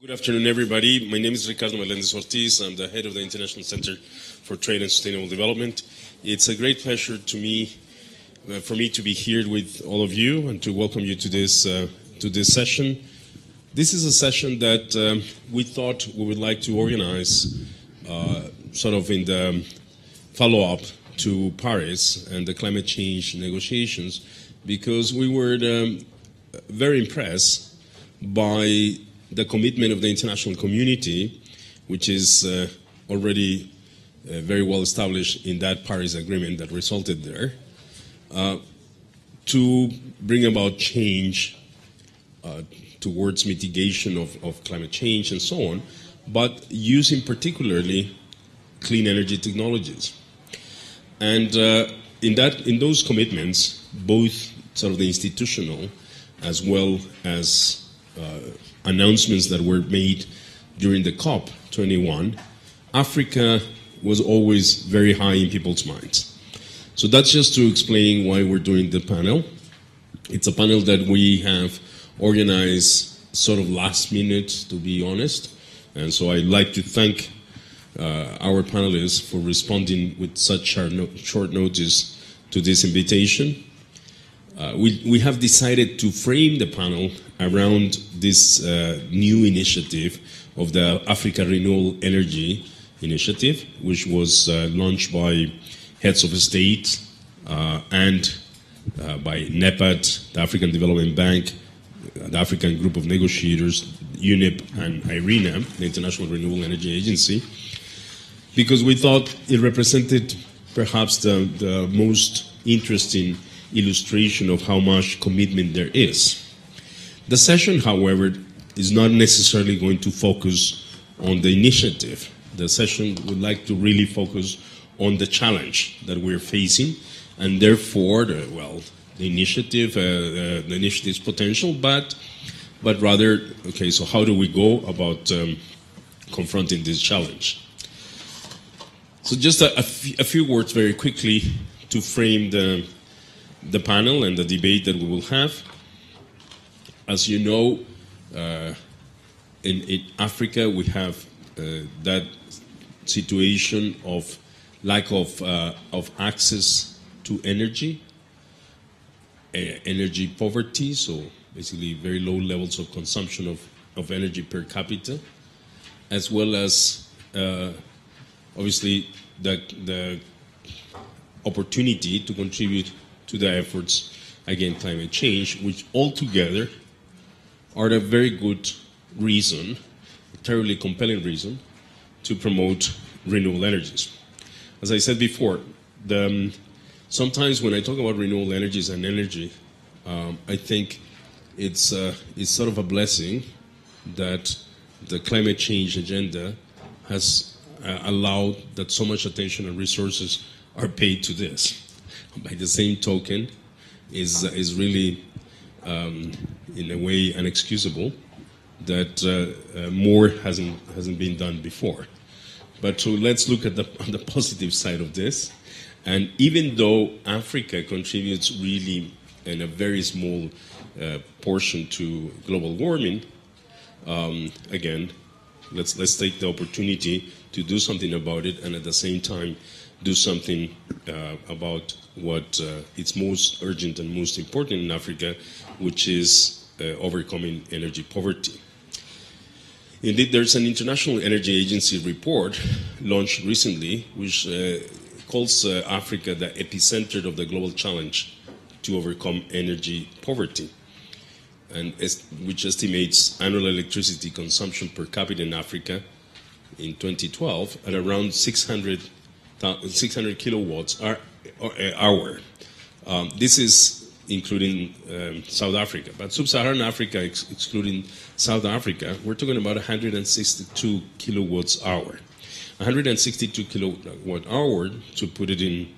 Good afternoon, everybody. My name is Ricardo Melendez Ortiz. I'm the head of the International Center for Trade and Sustainable Development. It's a great pleasure to me, uh, for me to be here with all of you and to welcome you to this uh, to this session. This is a session that um, we thought we would like to organize, uh, sort of in the follow-up to Paris and the climate change negotiations, because we were um, very impressed by the commitment of the international community, which is uh, already uh, very well established in that Paris Agreement that resulted there, uh, to bring about change uh, towards mitigation of, of climate change and so on, but using particularly clean energy technologies. And uh, in that, in those commitments, both sort of the institutional as well as uh, announcements that were made during the COP21, Africa was always very high in people's minds. So that's just to explain why we're doing the panel. It's a panel that we have organized sort of last minute, to be honest. And so I'd like to thank uh, our panelists for responding with such short notice to this invitation. Uh, we, we have decided to frame the panel around this uh, new initiative of the Africa Renewable Energy Initiative, which was uh, launched by heads of state uh, and uh, by NEPAD, the African Development Bank, the African Group of Negotiators, UNEP, and IRENA, the International Renewable Energy Agency, because we thought it represented perhaps the, the most interesting illustration of how much commitment there is. The session, however, is not necessarily going to focus on the initiative. The session would like to really focus on the challenge that we're facing, and therefore, the, well, the initiative, uh, uh, the initiative's potential, but but rather, okay, so how do we go about um, confronting this challenge? So just a, a, few words very quickly to frame the the panel and the debate that we will have. As you know, uh, in, in, Africa we have uh, that situation of lack of, uh, of access to energy, energy poverty, so basically very low levels of consumption of, of energy per capita, as well as uh, obviously the, the opportunity to contribute to the efforts against climate change, which altogether are a very good reason, a terribly compelling reason, to promote renewable energies. As I said before, the, um, sometimes when I talk about renewable energies and energy, um, I think it's, uh, it's sort of a blessing that the climate change agenda has uh, allowed that so much attention and resources are paid to this by the same token, is is really, um, in a way, inexcusable that uh, uh, more hasn't hasn't been done before. But so let's look at the on the positive side of this. And even though Africa contributes really in a very small uh, portion to global warming, um, again, let's let's take the opportunity to do something about it, and at the same time, do something uh, about what uh, is most urgent and most important in Africa, which is overcoming energy poverty. Indeed, there's an International Energy Agency report launched recently, which uh, calls uh, Africa the epicenter of the global challenge to overcome energy poverty, and which estimates annual electricity consumption per capita in Africa in 2012 at around 600 600 kilowatts uh, hour. Um, this is including um, South Africa. But sub-Saharan Africa, ex excluding South Africa, we're talking about 162 kilowatts hour. 162 kilowatt hour, to put it in,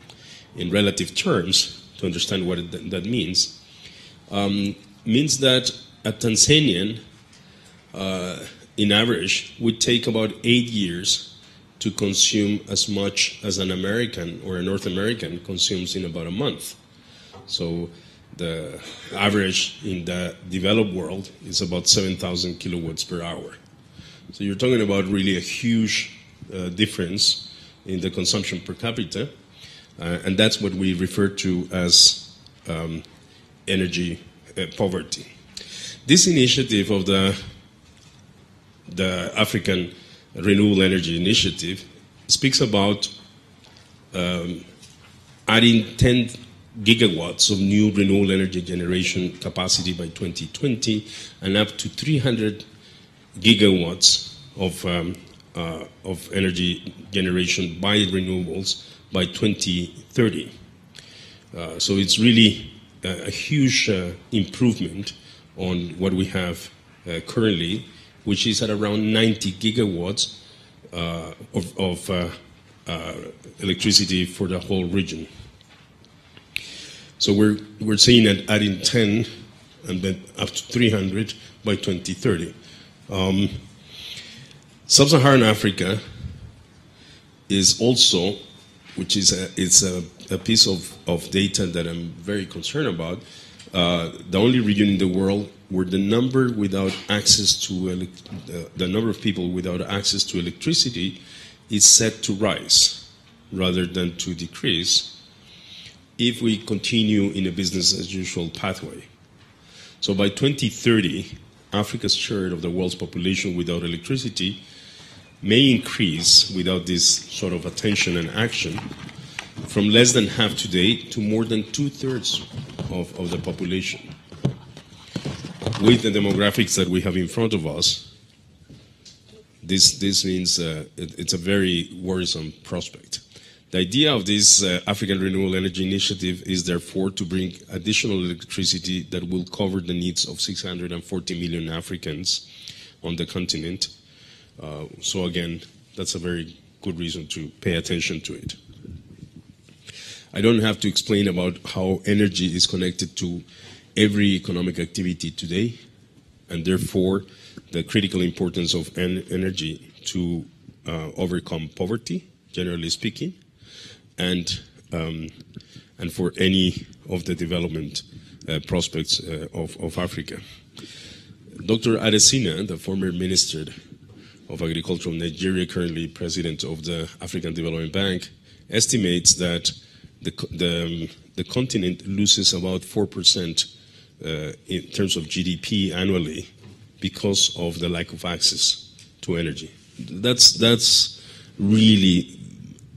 in relative terms, to understand what it, that means, um, means that a Tanzanian, uh, in average, would take about eight years to consume as much as an American or a North American consumes in about a month. So the average in the developed world is about 7,000 kilowatts per hour. So you're talking about really a huge uh, difference in the consumption per capita, uh, and that's what we refer to as um, energy uh, poverty. This initiative of the the African Renewable Energy Initiative speaks about um, adding 10 gigawatts of new renewable energy generation capacity by 2020 and up to 300 gigawatts of, um, uh, of energy generation by renewables by 2030. Uh, so it's really a, a huge uh, improvement on what we have uh, currently, which is at around 90 gigawatts uh, of, of uh, electricity for the whole region. So we're, we're seeing at adding 10 and then up to 300 by 2030. Um, Sub-Saharan Africa is also, which is a, it's a, a, piece of, of data that I'm very concerned about, uh, the only region in the world where the number without access to the number of people without access to electricity is set to rise rather than to decrease if we continue in a business as usual pathway. So by 2030, Africa's share of the world's population without electricity may increase without this sort of attention and action from less than half today to more than two thirds of, of the population. With the demographics that we have in front of us, this, this means uh, it, it's a very worrisome prospect. The idea of this uh, African Renewable Energy Initiative is therefore to bring additional electricity that will cover the needs of 640 million Africans on the continent. Uh, so again, that's a very good reason to pay attention to it. I don't have to explain about how energy is connected to every economic activity today, and therefore the critical importance of en energy to uh, overcome poverty, generally speaking, and um, and for any of the development uh, prospects uh, of, of Africa. Dr. Adesina, the former minister of Agriculture of Nigeria, currently president of the African Development Bank, estimates that the, the, um, the continent loses about 4% uh, in terms of GDP annually because of the lack of access to energy. That's, that's really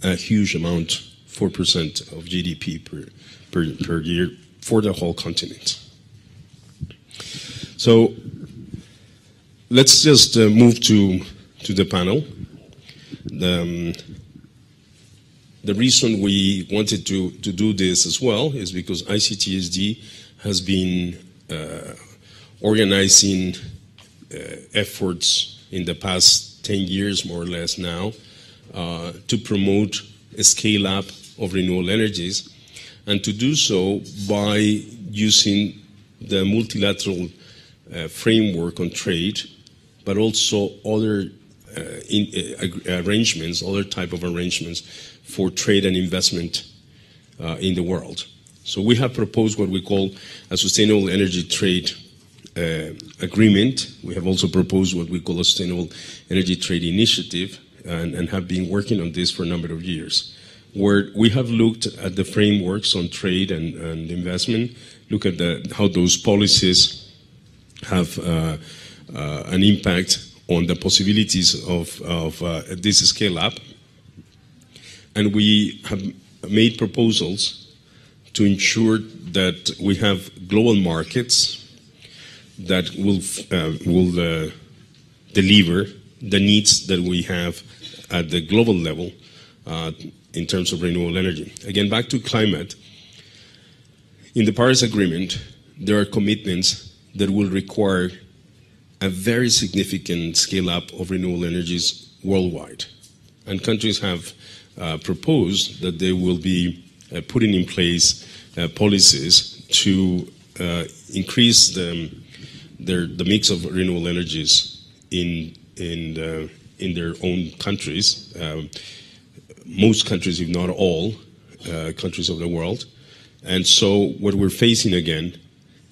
a huge amount 4% of GDP per, per, per year for the whole continent. So let's just uh, move to, to the panel. The, um, the reason we wanted to, to do this as well is because ICTSD has been uh, organizing uh, efforts in the past 10 years, more or less now, uh, to promote a scale up of renewable energies, and to do so by using the multilateral uh, framework on trade, but also other uh, in, uh, arrangements, other type of arrangements for trade and investment uh, in the world. So we have proposed what we call a sustainable energy trade uh, agreement. We have also proposed what we call a sustainable energy trade initiative, and, and have been working on this for a number of years where we have looked at the frameworks on trade and, and investment, look at the, how those policies have uh, uh, an impact on the possibilities of, of uh, this scale up. And we have made proposals to ensure that we have global markets that will, uh, will uh, deliver the needs that we have at the global level uh, in terms of renewable energy. Again, back to climate. In the Paris Agreement, there are commitments that will require a very significant scale up of renewable energies worldwide. And countries have uh, proposed that they will be uh, putting in place uh, policies to uh, increase the, their, the mix of renewable energies in, in, in their own countries. Um, most countries, if not all, uh, countries of the world. And so what we're facing again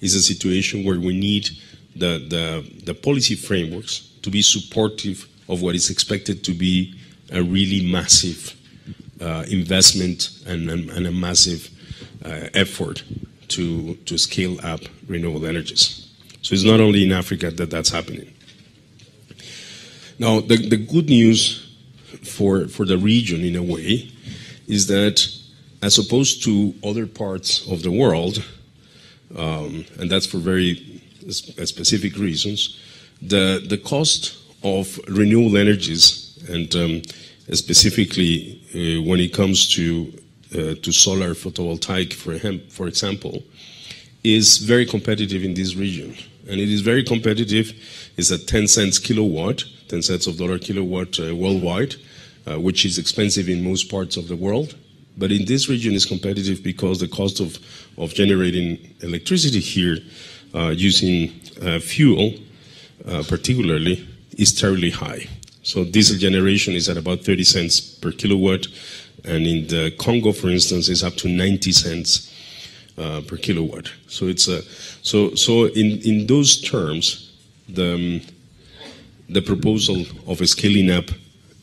is a situation where we need the, the, the policy frameworks to be supportive of what is expected to be a really massive uh, investment and, and, and, a massive uh, effort to, to scale up renewable energies. So it's not only in Africa that that's happening. Now, the, the good news for, for the region, in a way, is that as opposed to other parts of the world, um, and that's for very specific reasons, the, the cost of renewable energies, and um, specifically uh, when it comes to, uh, to solar photovoltaic, for, for example, is very competitive in this region. And it is very competitive. It's at 10 cents kilowatt, 10 cents of dollar kilowatt uh, worldwide, uh, which is expensive in most parts of the world. But in this region, it's competitive because the cost of, of generating electricity here uh, using fuel, particularly, is terribly high. So diesel generation is at about 30 cents per kilowatt, and in the Congo, for instance, is up to 90 cents uh, per kilowatt. So it's a so so in in those terms, the um, the proposal of scaling up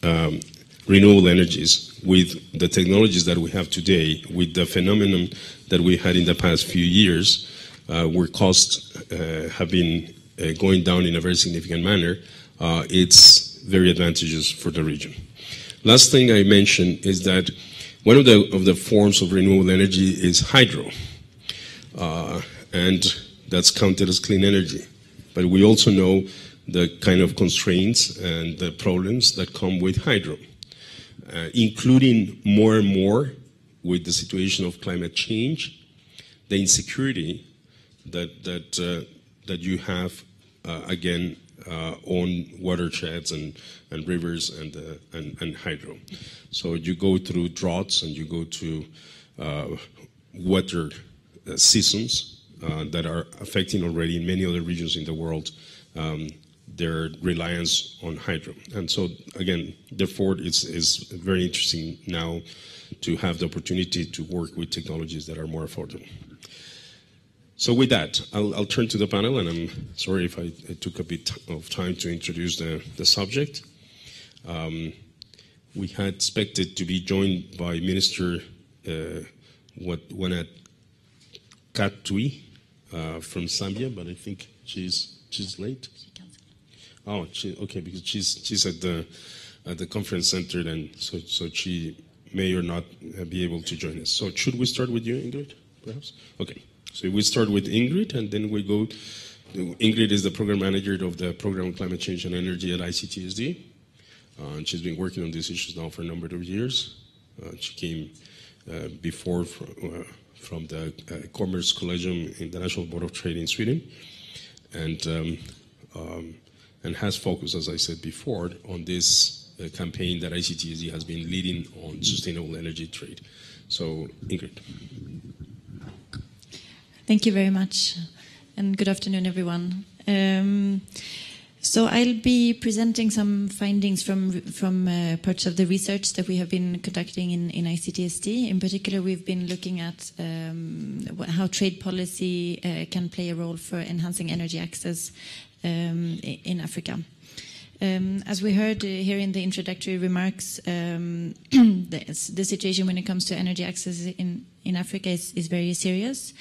um, renewable energies with the technologies that we have today, with the phenomenon that we had in the past few years, uh, where costs uh, have been uh, going down in a very significant manner, uh, it's very advantageous for the region. Last thing I mentioned is that one of the of the forms of renewable energy is hydro, uh, and that's counted as clean energy. But we also know the kind of constraints and the problems that come with hydro, uh, including more and more with the situation of climate change, the insecurity that that uh, that you have uh, again uh, on watersheds and, and rivers and, uh, and, and hydro. So you go through droughts and you go to uh, wetter seasons that are affecting already in many other regions in the world um, their reliance on hydro. And so, again, therefore, it's, it's very interesting now to have the opportunity to work with technologies that are more affordable. So with that, I'll, I'll, turn to the panel, and I'm sorry if I, I, took a bit of time to introduce the, the subject. Um, we had expected to be joined by Minister uh, Wanat Katui uh, from Zambia, but I think she's she's late. Oh, she, okay, because she's she's at the at the conference center, and so so she may or not be able to join us. So should we start with you, Ingrid, perhaps? Okay. So we start with Ingrid, and then we go. Ingrid is the program manager of the program on climate change and energy at ICTSD, uh, and she's been working on these issues now for a number of years. Uh, she came uh, before from, uh, from the uh, Kommerskollegium in the National Board of Trade in Sweden, and um, um, and has focused, as I said before, on this uh, campaign that ICTSD has been leading on sustainable energy trade. So, Ingrid. Thank you very much, and good afternoon, everyone. Um, so I'll be presenting some findings from from uh, parts of the research that we have been conducting in, in ICTSD. In particular, we've been looking at um, how trade policy uh, can play a role for enhancing energy access in Africa. Um, as we heard uh, here in the introductory remarks, um, the, situation when it comes to energy access in, in Africa is, very serious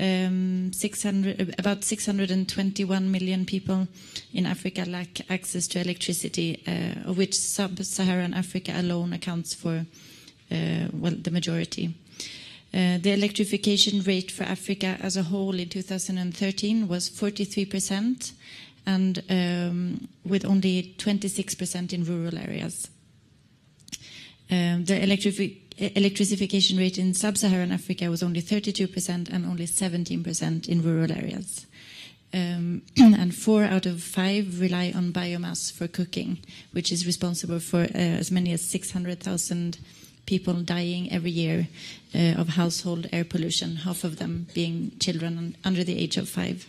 um, 600, about 621 million people in Africa lack access to electricity, uh, of which sub-Saharan Africa alone accounts for uh, well the majority. Uh, the electrification rate for Africa as a whole in 2013 was 43%, and um, with only 26% in rural areas. Um, the electrification rate in sub-Saharan Africa was only 32% and only 17% in rural areas. Um, and four out of five rely on biomass for cooking, which is responsible for uh, as many as 600,000 people dying every year of household air pollution, half of them being children under the age of five.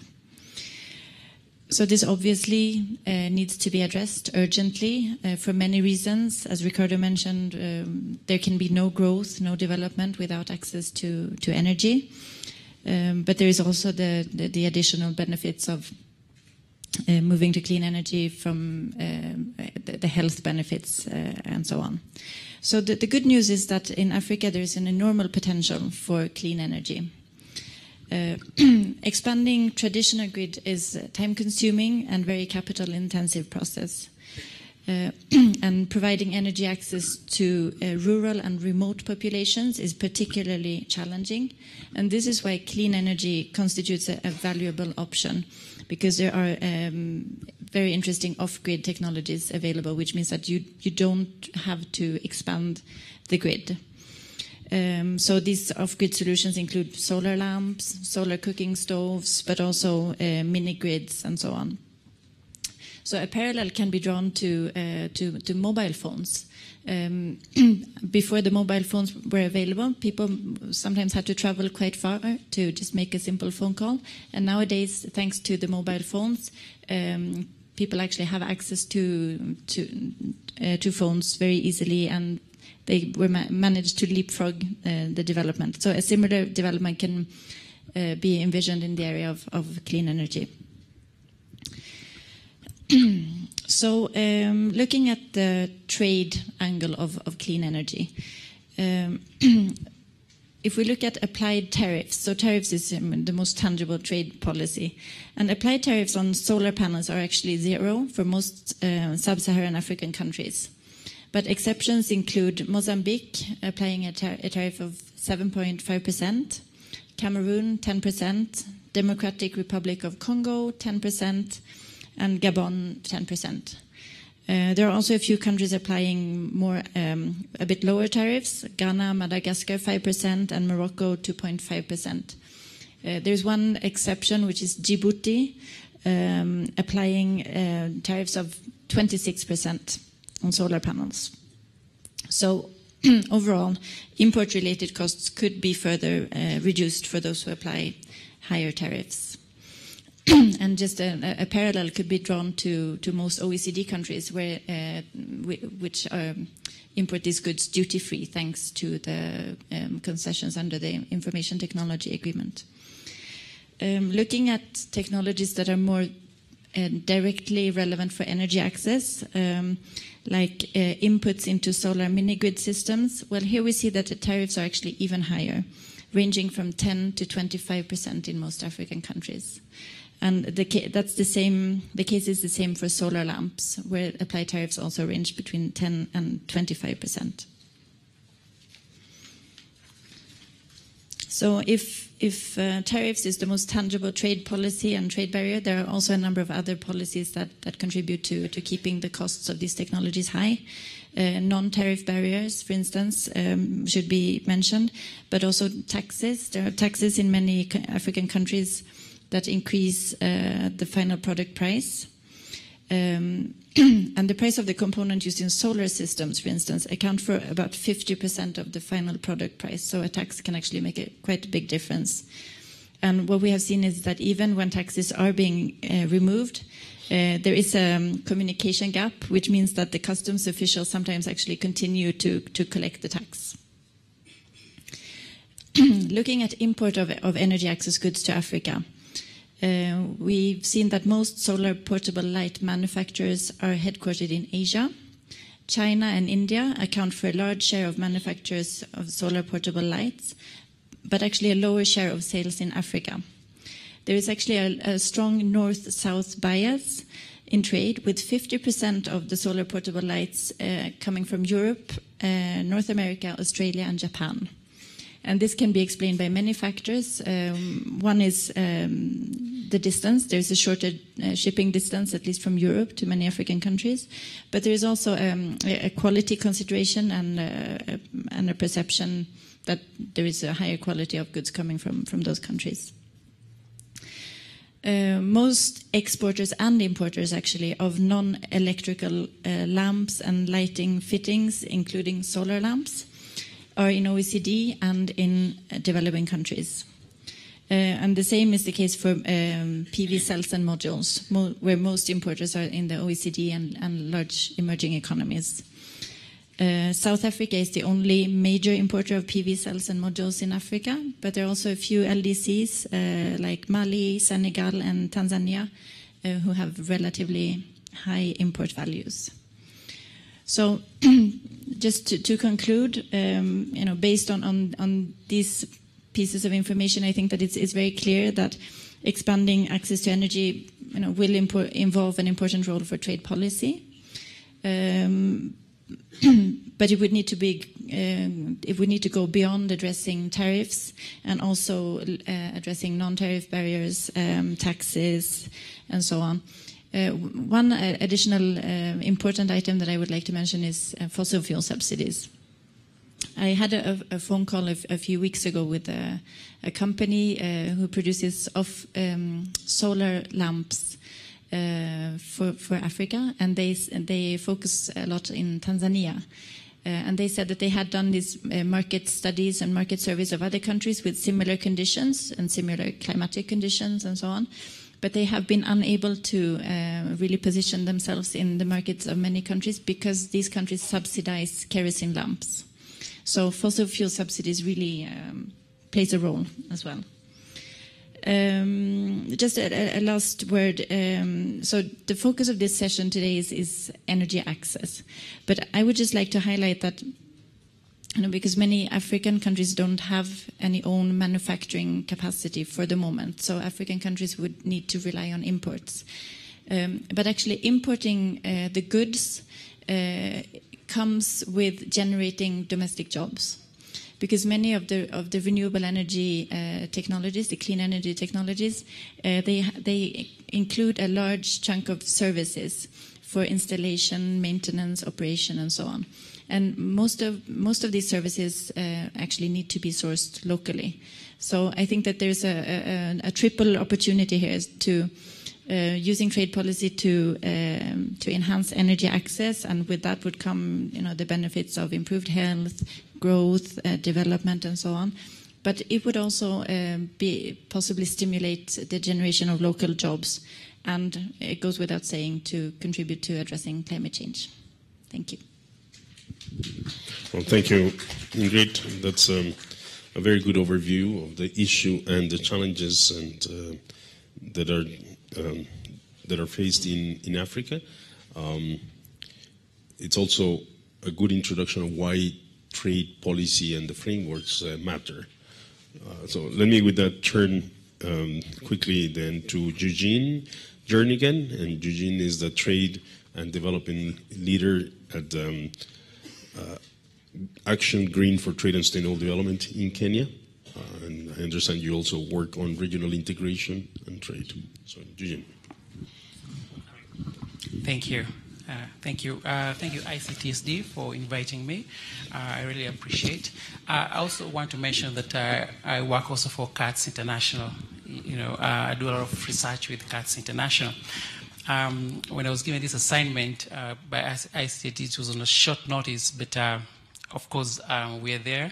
So this obviously uh, needs to be addressed urgently uh, for many reasons. As Ricardo mentioned, um, there can be no growth, no development without access to, to energy. Um, but there is also the, the, the, additional benefits of uh, moving to clean energy from um, the, the, health benefits uh, and so on. So the, the, good news is that in Africa there is an enormous potential for clean energy. Uh, expanding traditional grid is time consuming and very capital intensive process. Uh, and providing energy access to uh, rural and remote populations is particularly challenging. And this is why clean energy constitutes a, a valuable option because there are um, very interesting off-grid technologies available, which means that you, you don't have to expand the grid. Um, so these off-grid solutions include solar lamps, solar cooking stoves, but also uh, mini grids and so on. So a parallel can be drawn to uh, to, to, mobile phones. Um, before the mobile phones were available, people sometimes had to travel quite far to just make a simple phone call. And nowadays, thanks to the mobile phones, um, people actually have access to to uh, to phones very easily, and they were ma managed to leapfrog uh, the development. So a similar development can uh, be envisioned in the area of, of clean energy. so, um, looking at the trade angle of, clean energy, um, if we look at applied tariffs, so tariffs is um, the most tangible trade policy, and applied tariffs on solar panels are actually zero for most uh, sub-Saharan African countries. But exceptions include Mozambique applying a tariff of 7.5%, Cameroon 10%, Democratic Republic of Congo 10%, and Gabon 10%. Uh, there are also a few countries applying more, um, a bit lower tariffs. Ghana, Madagascar 5%, and Morocco 2.5%. Uh, there's one exception, which is Djibouti, um, applying uh, tariffs of 26% on solar panels. So overall, import-related costs could be further uh, reduced for those who apply higher tariffs. and just a, a, parallel could be drawn to, to most OECD countries, where uh, which um, import these goods duty free, thanks to the um, concessions under the Information Technology Agreement. Um, looking at technologies that are more uh, directly relevant for energy access, um, like uh, inputs into solar mini grid systems, well, here we see that the tariffs are actually even higher, ranging from 10 to 25 percent in most African countries. And the, that's the same. The case is the same for solar lamps, where applied tariffs also range between 10 and 25 percent. So if, if uh, tariffs is the most tangible trade policy and trade barrier, there are also a number of other policies that, that contribute to, to keeping the costs of these technologies high. Uh, non-tariff barriers, for instance, um, should be mentioned, but also taxes. There are taxes in many African countries that increase uh, the final product price. Um, and the price of the component used in solar systems, for instance, account for about 50% of the final product price. So a tax can actually make a quite a big difference. And what we have seen is that even when taxes are being uh, removed, uh, there is a um, communication gap, which means that the customs officials sometimes actually continue to, collect the tax. Looking at import of, energy access goods to Africa, we've seen that most solar portable light manufacturers are headquartered in Asia. China and India account for a large share of manufacturers of solar portable lights, but actually a lower share of sales in Africa. There is actually a, a strong north-south bias in trade, with 50% of the solar portable lights uh, coming from Europe, uh, North America, Australia, and Japan. And this can be explained by many factors. Um, one is um, the distance. There's a shorter uh, shipping distance, at least from Europe to many African countries. But there is also um, a quality consideration and, uh, and a perception that there is a higher quality of goods coming from, from those countries. Uh, most exporters and importers actually of non-electrical uh, lamps and lighting fittings, including solar lamps, are in OECD and in uh, developing countries. Uh, and the same is the case for um, PV cells and modules, mo where most importers are in the OECD and, and large emerging economies. Uh, South Africa is the only major importer of PV cells and modules in Africa, but there are also a few LDCs uh, like Mali, Senegal, and Tanzania uh, who have relatively high import values. So, just to, to conclude, um, you know, based on, on, on these pieces of information, I think that it's, it's very clear that expanding access to energy you know, will involve an important role for trade policy. Um, but it would need to be uh, it would need to go beyond addressing tariffs and also uh, addressing non-tariff barriers, um, taxes, and so on. Uh, one uh, additional uh, important item that I would like to mention is uh, fossil fuel subsidies. I had a, a phone call a, a, few weeks ago with a, a company who produces off um, solar lamps uh, for, for Africa, and they, they focus a lot in Tanzania. Uh, and they said that they had done these uh, market studies and market surveys of other countries with similar conditions and similar climatic conditions and so on. But they have been unable to uh, really position themselves in the markets of many countries because these countries subsidize kerosene lamps. So fossil fuel subsidies really um, plays a role as well. Um, just a, a, last word. Um, so the focus of this session today is, is, energy access, but I would just like to highlight that, you know, because many African countries don't have any own manufacturing capacity for the moment, so African countries would need to rely on imports. Um, but actually, importing uh, the goods uh, comes with generating domestic jobs because many of the of the renewable energy uh, technologies, the clean energy technologies, uh, they they include a large chunk of services for installation, maintenance, operation, and so on. And most of most of these services uh, actually need to be sourced locally. So I think that there's a, a, a triple opportunity here to uh, using trade policy to um, to enhance energy access, and with that would come, you know, the benefits of improved health, growth, uh, development, and so on. But it would also um, be possibly stimulate the generation of local jobs, and it goes without saying to contribute to addressing climate change. Thank you. Well, thank you, Ingrid. That's um, a very good overview of the issue and the challenges and uh, that are um, that are faced in, in Africa. Um, it's also a good introduction of why trade policy and the frameworks uh, matter. Uh, so let me, with that, turn um, quickly then to Eugene Jernigan, and Eugene is the trade and development leader at um, Action Green for Trade and Sustainable Development in Kenya. Uh, and I understand you also work on regional integration and trade. So, Eugene. Thank you. Uh, thank you. Uh, thank you, ICTSD, for inviting me. Uh, I really appreciate. Uh, I also want to mention that uh, I work also for CUTS International. You know, I do a lot of research with CUTS International. Um, when I was given this assignment by ICT, it was on a short notice, but of course, um, we're there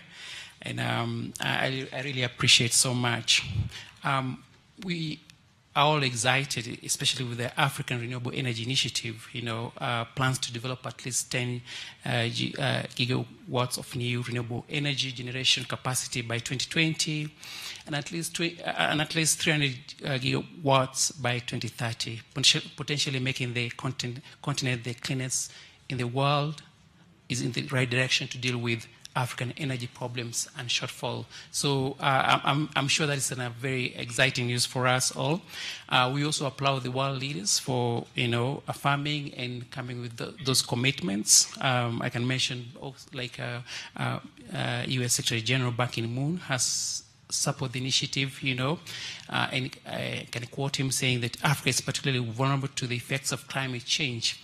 and um, I, I, really appreciate so much. Um, we all excited, especially with the African Renewable Energy Initiative, you know, uh, plans to develop at least 10 uh, uh, gigawatts of new renewable energy generation capacity by 2020, and at least, uh, and at least 300 uh, gigawatts by 2030, potentially making the continent the cleanest in the world, is in the right direction to deal with African energy problems and shortfall. So uh, I'm, I'm, sure that is a very exciting news for us all. Uh, we also applaud the world leaders for, you know, affirming and coming with the, those commitments. Um, I can mention like uh, U.S. Uh, Secretary General Ban Ki-moon has support the initiative, you know, uh, and I can quote him saying that Africa is particularly vulnerable to the effects of climate change.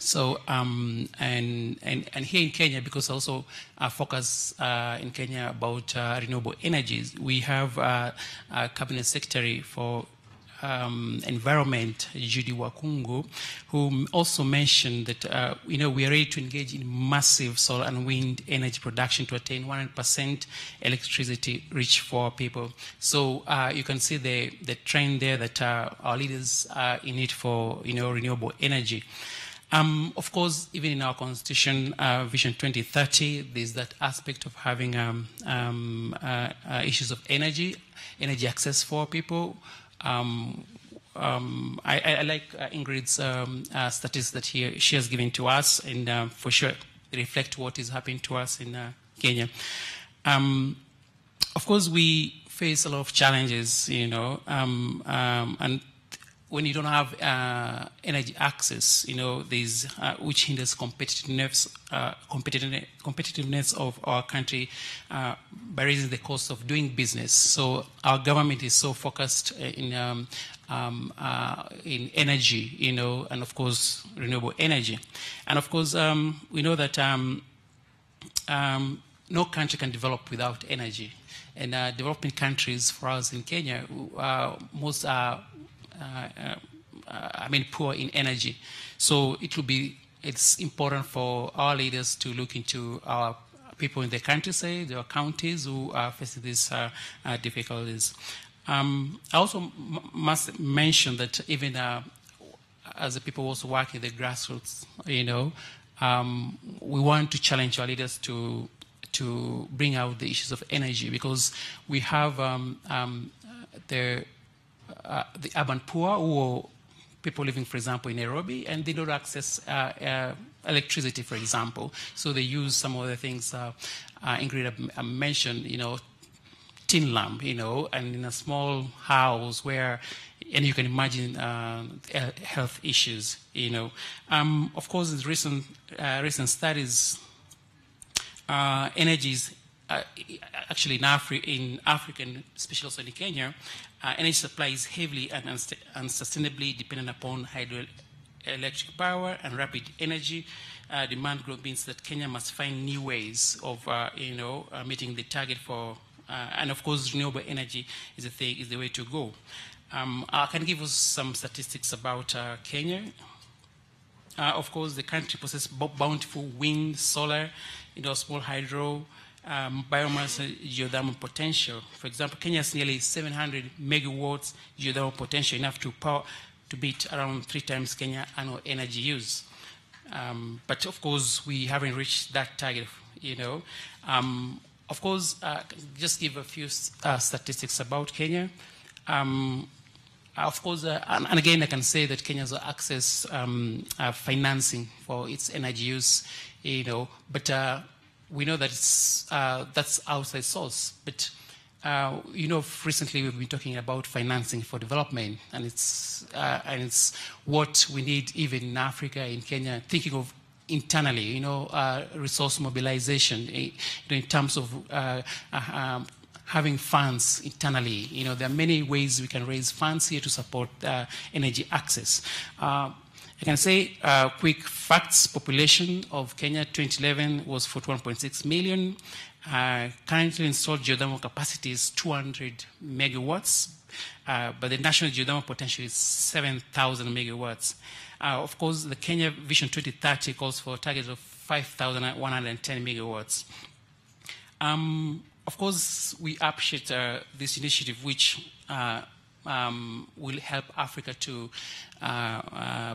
So, um, and, and, and here in Kenya, because also our focus uh, in Kenya about uh, renewable energies, we have uh, a cabinet secretary for um, environment, Judi Wakhungu, who also mentioned that uh, you know we are ready to engage in massive solar and wind energy production to attain 100% electricity reach for people. So uh, you can see the the trend there that uh, our leaders are in it for you know renewable energy. Um, of course, even in our constitution, uh, Vision 2030, there's that aspect of having um, um, uh, uh, issues of energy, energy access for people. Um, um, I, I, like uh, Ingrid's um, uh, statistics that he, she has given to us, and uh, for sure reflect what is happening to us in uh, Kenya. Um, of course, we face a lot of challenges, you know, um, and when you don't have uh, energy access, you know, there's, uh, which hinders competitiveness, uh, competitiveness, of our country uh, by raising the cost of doing business. So our government is so focused in um, um, uh, in energy, you know, and of course renewable energy, and of course um, we know that um, um, no country can develop without energy. And uh, developing countries, for us in Kenya, most are I mean, poor in energy. So it will be, it's important for our leaders to look into our people in the countryside, their counties who are facing these uh, uh, difficulties. Um, I also must mention that even uh, as the people also work in the grassroots, you know, um, we want to challenge our leaders to to bring out the issues of energy because we have um, um the uh, the urban poor who people living, for example, in Nairobi, and they don't access uh, uh, electricity, for example. So they use some of the things uh, uh Ingrid mentioned, you know, tin lamp, you know, and in a small house where, and you can imagine uh, health issues, you know. Um, of course, in recent, recent studies, uh, actually in, Afri- in Africa, and especially also in Kenya, uh, energy supply is heavily and unsustainably dependent upon hydroelectric power and rapid energy uh, demand growth means that Kenya must find new ways of, uh, you know, uh, meeting the target for, uh, and of course, renewable energy is the thing, is the way to go. Um, I can give us some statistics about Kenya. of course, the country possesses bountiful wind, solar, you know, small hydro, um, biomass geothermal potential. For example, Kenya has nearly 700 megawatts geothermal potential, enough to power to beat around three times Kenya annual energy use. Um, but of course, we haven't reached that target. You know, um, of course, uh, just give a few uh, statistics about Kenya. Um, of course, uh, and, and, again, I can say that Kenya has access um, uh, financing for its energy use. You know, but uh, we know that it's, uh, that's outside source, but uh, you know, recently we've been talking about financing for development, and it's uh, and it's what we need even in Africa, in Kenya, thinking of internally, you know, uh, resource mobilization, eh, you know, in terms of uh, uh, um, having funds internally. You know, there are many ways we can raise funds here to support energy access. I can say uh, quick facts population of Kenya 2011 was 41.6 million. Uh, currently installed geothermal capacity is 200 megawatts, uh, but the national geothermal potential is 7,000 megawatts. Uh, of course, the Kenya Vision 2030 calls for a target of 5,110 megawatts. Um, of course, we appreciate uh, this initiative, which uh, um, will help Africa to uh, uh,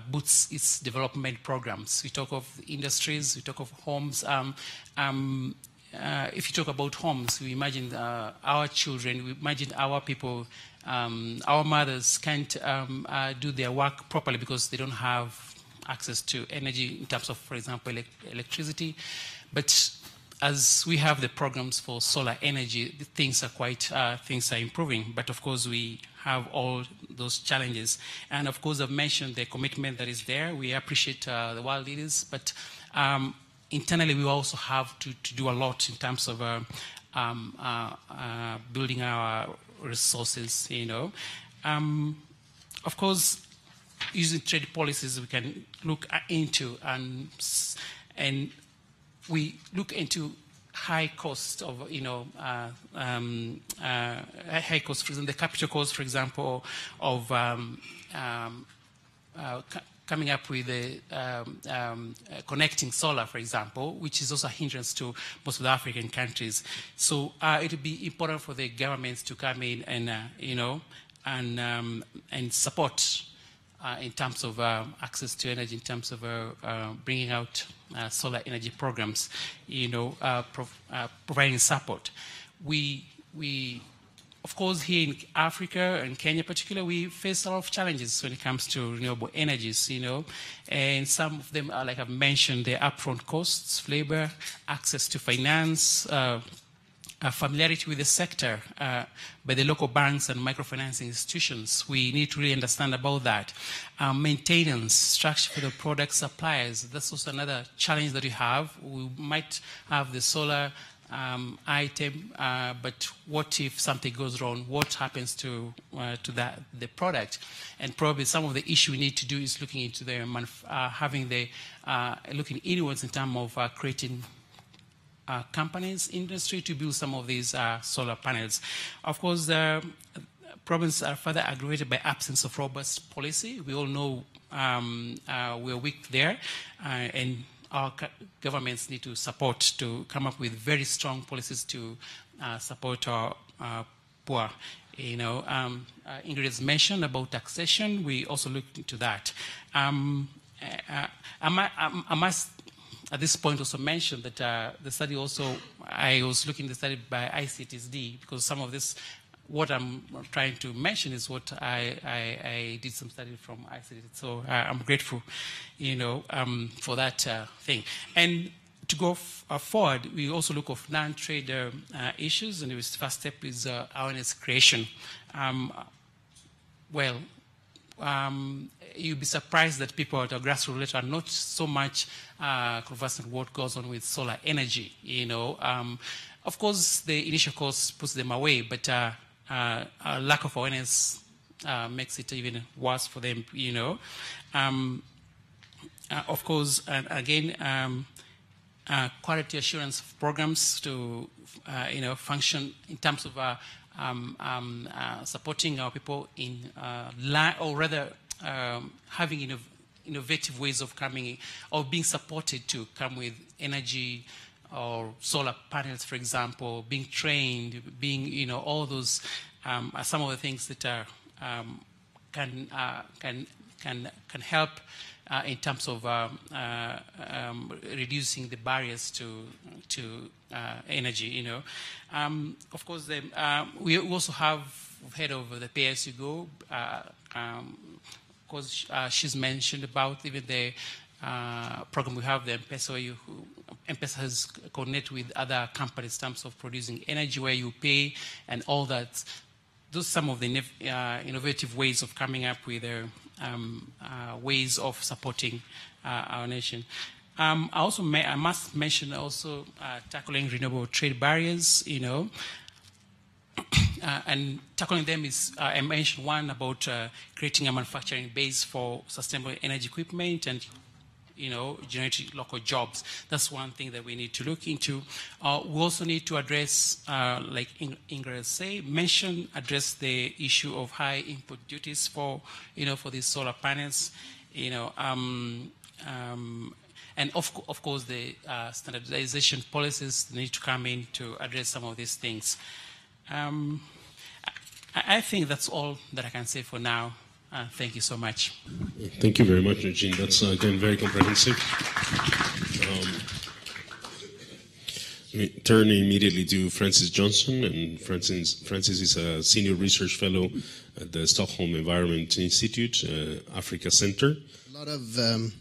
its development programs. We talk of industries, we talk of homes. Um, um, uh, if you talk about homes, we imagine our children, we imagine our people, um, our mothers can't um, do their work properly because they don't have access to energy in terms of, for example, electricity. But as we have the programs for solar energy, things are quite uh, things are improving. But of course, we have all those challenges. And of course, I've mentioned the commitment that is there. We appreciate uh, the world leaders, but um, internally, we also have to, to, do a lot in terms of uh, um, uh, uh building our resources. You know, um, of course, using trade policies, we can look into and and we look into high cost of, you know, uh, um, uh, high cost, for example, the capital cost, for example, of um, um, uh, coming up with um, um, connecting solar, for example, which is also a hindrance to most of the African countries. So uh, it would be important for the governments to come in and, uh, you know, and, um, and support uh, in terms of uh, access to energy, in terms of uh, uh bringing out uh, solar energy programs, you know, uh, prov providing support. We, we of course, here in Africa and Kenya, particularly, we face a lot of challenges when it comes to renewable energies. You know, and some of them are, like I've mentioned, the upfront costs, labor, access to finance. Uh, uh, familiarity with the sector uh, by the local banks and microfinancing institutions. We need to really understand about that. Uh, maintenance, structure for the product suppliers. That's also another challenge that we have. We might have the solar um, item, uh, but what if something goes wrong? What happens to uh, to that the product? And probably some of the issue we need to do is looking into the uh, having the looking inwards in terms of creating uh, companies, industry to build some of these uh, solar panels. Of course, the problems are further aggravated by absence of robust policy. We all know um, uh, we're weak there, uh, and our governments need to support to come up with very strong policies to uh, support our uh, poor. You know, um, Ingrid has mentioned about taxation. We also looked into that. Um, I, I, must at this point also mention that uh, the study also, I was looking at the study by ICTSD because some of this, what I'm trying to mention is what I, I, I did some study from ICTSD. So uh, I'm grateful, you know, um, for that uh, thing. And to go uh, forward, we also look of non-trade uh, issues, and the first step is uh, awareness creation. Um, well, um, you'll be surprised that people at a grassroots level are not so much uh, conversant what goes on with solar energy. You know, um, of course, the initial cost puts them away, but uh, uh, lack of awareness uh, makes it even worse for them. You know, um, uh, of course, again. Um, uh, quality assurance programs to, you know, function in terms of um, um, uh, supporting our people in, uh, or rather, um, having innov innovative ways of coming or being supported to come with energy or solar panels, for example, being trained, being, you know, all those um, are some of the things that are, um, can, uh, can, can, can help uh, in terms of um, uh, um, reducing the barriers to to uh, energy. You know, um, of course, the, um, we also have head of the. Um, of course, uh, she's mentioned about even the uh, program we have, the M-Pesa, where you, has connected with other companies in terms of producing energy where you pay and all that. Those are some of the uh, innovative ways of coming up with um, uh, ways of supporting uh, our nation. Um, I also may, I must mention also uh, tackling renewable trade barriers. You know, uh, and tackling them is uh, I mentioned one about uh, creating a manufacturing base for sustainable energy equipment and you know, generating local jobs. That's one thing that we need to look into. Uh, we also need to address, uh, like Ingrid say, mention, address the issue of high input duties for, you know, for these solar panels, you know, um, um, and of, of course the uh, standardization policies need to come in to address some of these things. Um, I, I think that's all that I can say for now. Uh, thank you so much. Thank you very much, Eugene. That's, uh, again, very comprehensive. Um, turn immediately to Francis Johnson, and Francis, Francis is a senior research fellow at the Stockholm Environment Institute, uh, Africa Center. A lot of um,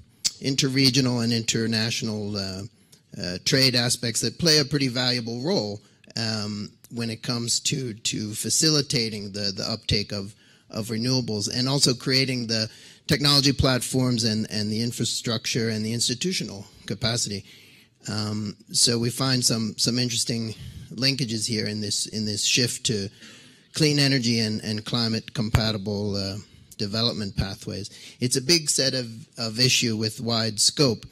interregional and international uh, uh, trade aspects that play a pretty valuable role um, when it comes to to facilitating the the uptake of of renewables and also creating the technology platforms and, and the infrastructure and the institutional capacity. Um, so we find some some interesting linkages here in this in this shift to clean energy and, and climate compatible uh, development pathways. It's a big set of, of issue with wide scope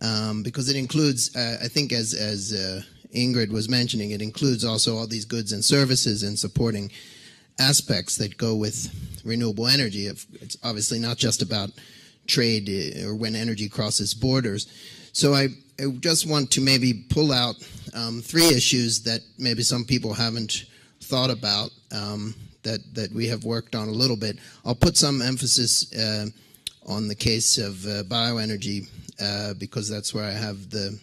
um, because it includes, uh, I think, as as uh, Ingrid was mentioning, it includes also all these goods and services and supporting aspects that go with renewable energy. It's obviously not just about trade uh, or when energy crosses borders. So I, I just want to maybe pull out um, three issues that maybe some people haven't thought about um, that that we have worked on a little bit. I'll put some emphasis uh, on the case of uh, bioenergy uh, because that's where I have the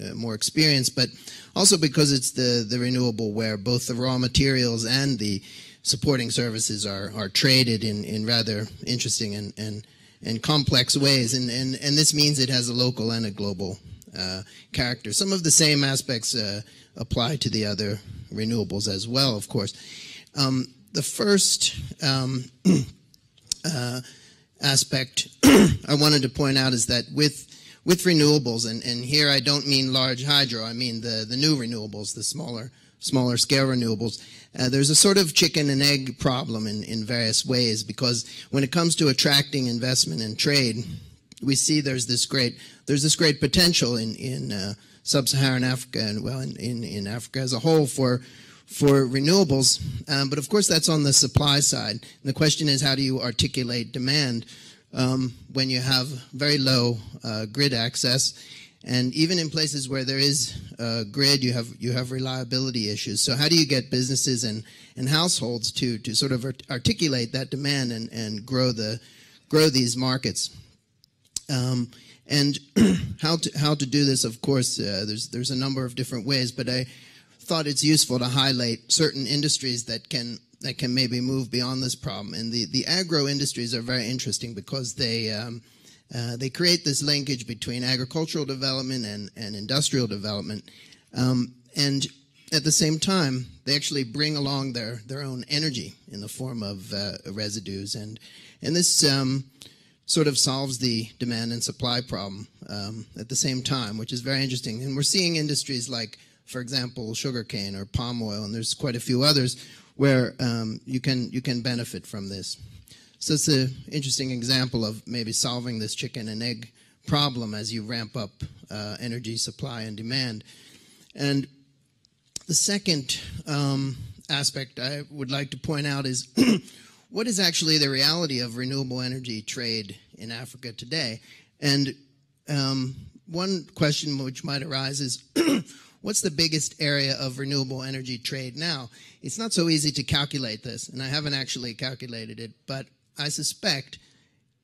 uh, more experience, but also because it's the the renewable where both the raw materials and the supporting services are are traded in in rather interesting and and and complex ways, and and and this means it has a local and a global uh, character. Some of the same aspects uh, apply to the other renewables as well, of course. Um, the first um, uh, aspect I wanted to point out is that with with renewables, and, and here I don't mean large hydro, I mean the, the new renewables, the smaller smaller scale renewables. Uh, there's a sort of chicken and egg problem in, in various ways because when it comes to attracting investment and trade, we see there's this great there's this great potential in in uh, sub-Saharan Africa and well in, in, in Africa as a whole for for renewables. Um, but of course, that's on the supply side. And the question is, how do you articulate demand um, when you have very low uh, grid access? And even in places where there is uh, grid, you have you have reliability issues. So how do you get businesses and, and households to to sort of art- articulate that demand and, and grow the grow these markets? Um, and how to how to do this? Of course, uh, there's there's a number of different ways, but I thought it's useful to highlight certain industries that can that can maybe move beyond this problem. And the, the agro industries are very interesting because they um, uh, they create this linkage between agricultural development and, and industrial development. Um, and at the same time, they actually bring along their, their own energy in the form of uh, residues. And, and this um, sort of solves the demand and supply problem um, at the same time, which is very interesting. And we're seeing industries like for example, sugarcane or palm oil, and there's quite a few others where um, you can you can benefit from this. So it's an interesting example of maybe solving this chicken and egg problem as you ramp up uh, energy supply and demand. And the second um, aspect I would like to point out is what is actually the reality of renewable energy trade in Africa today? And um, one question which might arise is what's the biggest area of renewable energy trade now? It's not so easy to calculate this, and I haven't actually calculated it, but I suspect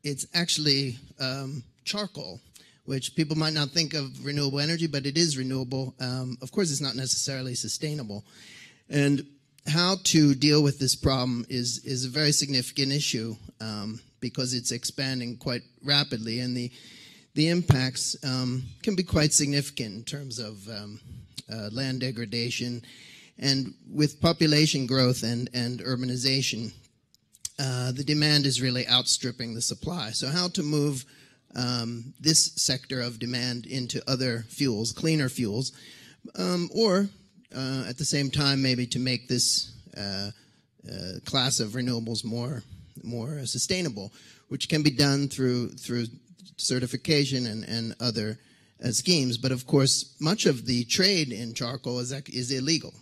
it's actually um, charcoal, which people might not think of renewable energy, but it is renewable. Um, of course, it's not necessarily sustainable. And how to deal with this problem is, is a very significant issue um, because it's expanding quite rapidly, and the the impacts um, can be quite significant in terms of um, uh, land degradation, and with population growth and, and urbanization, uh, the demand is really outstripping the supply. So, how to move um, this sector of demand into other fuels, cleaner fuels, um, or uh, at the same time, maybe to make this uh, uh, class of renewables more more sustainable, which can be done through through certification and, and other uh, schemes. But of course, much of the trade in charcoal is, is illegal.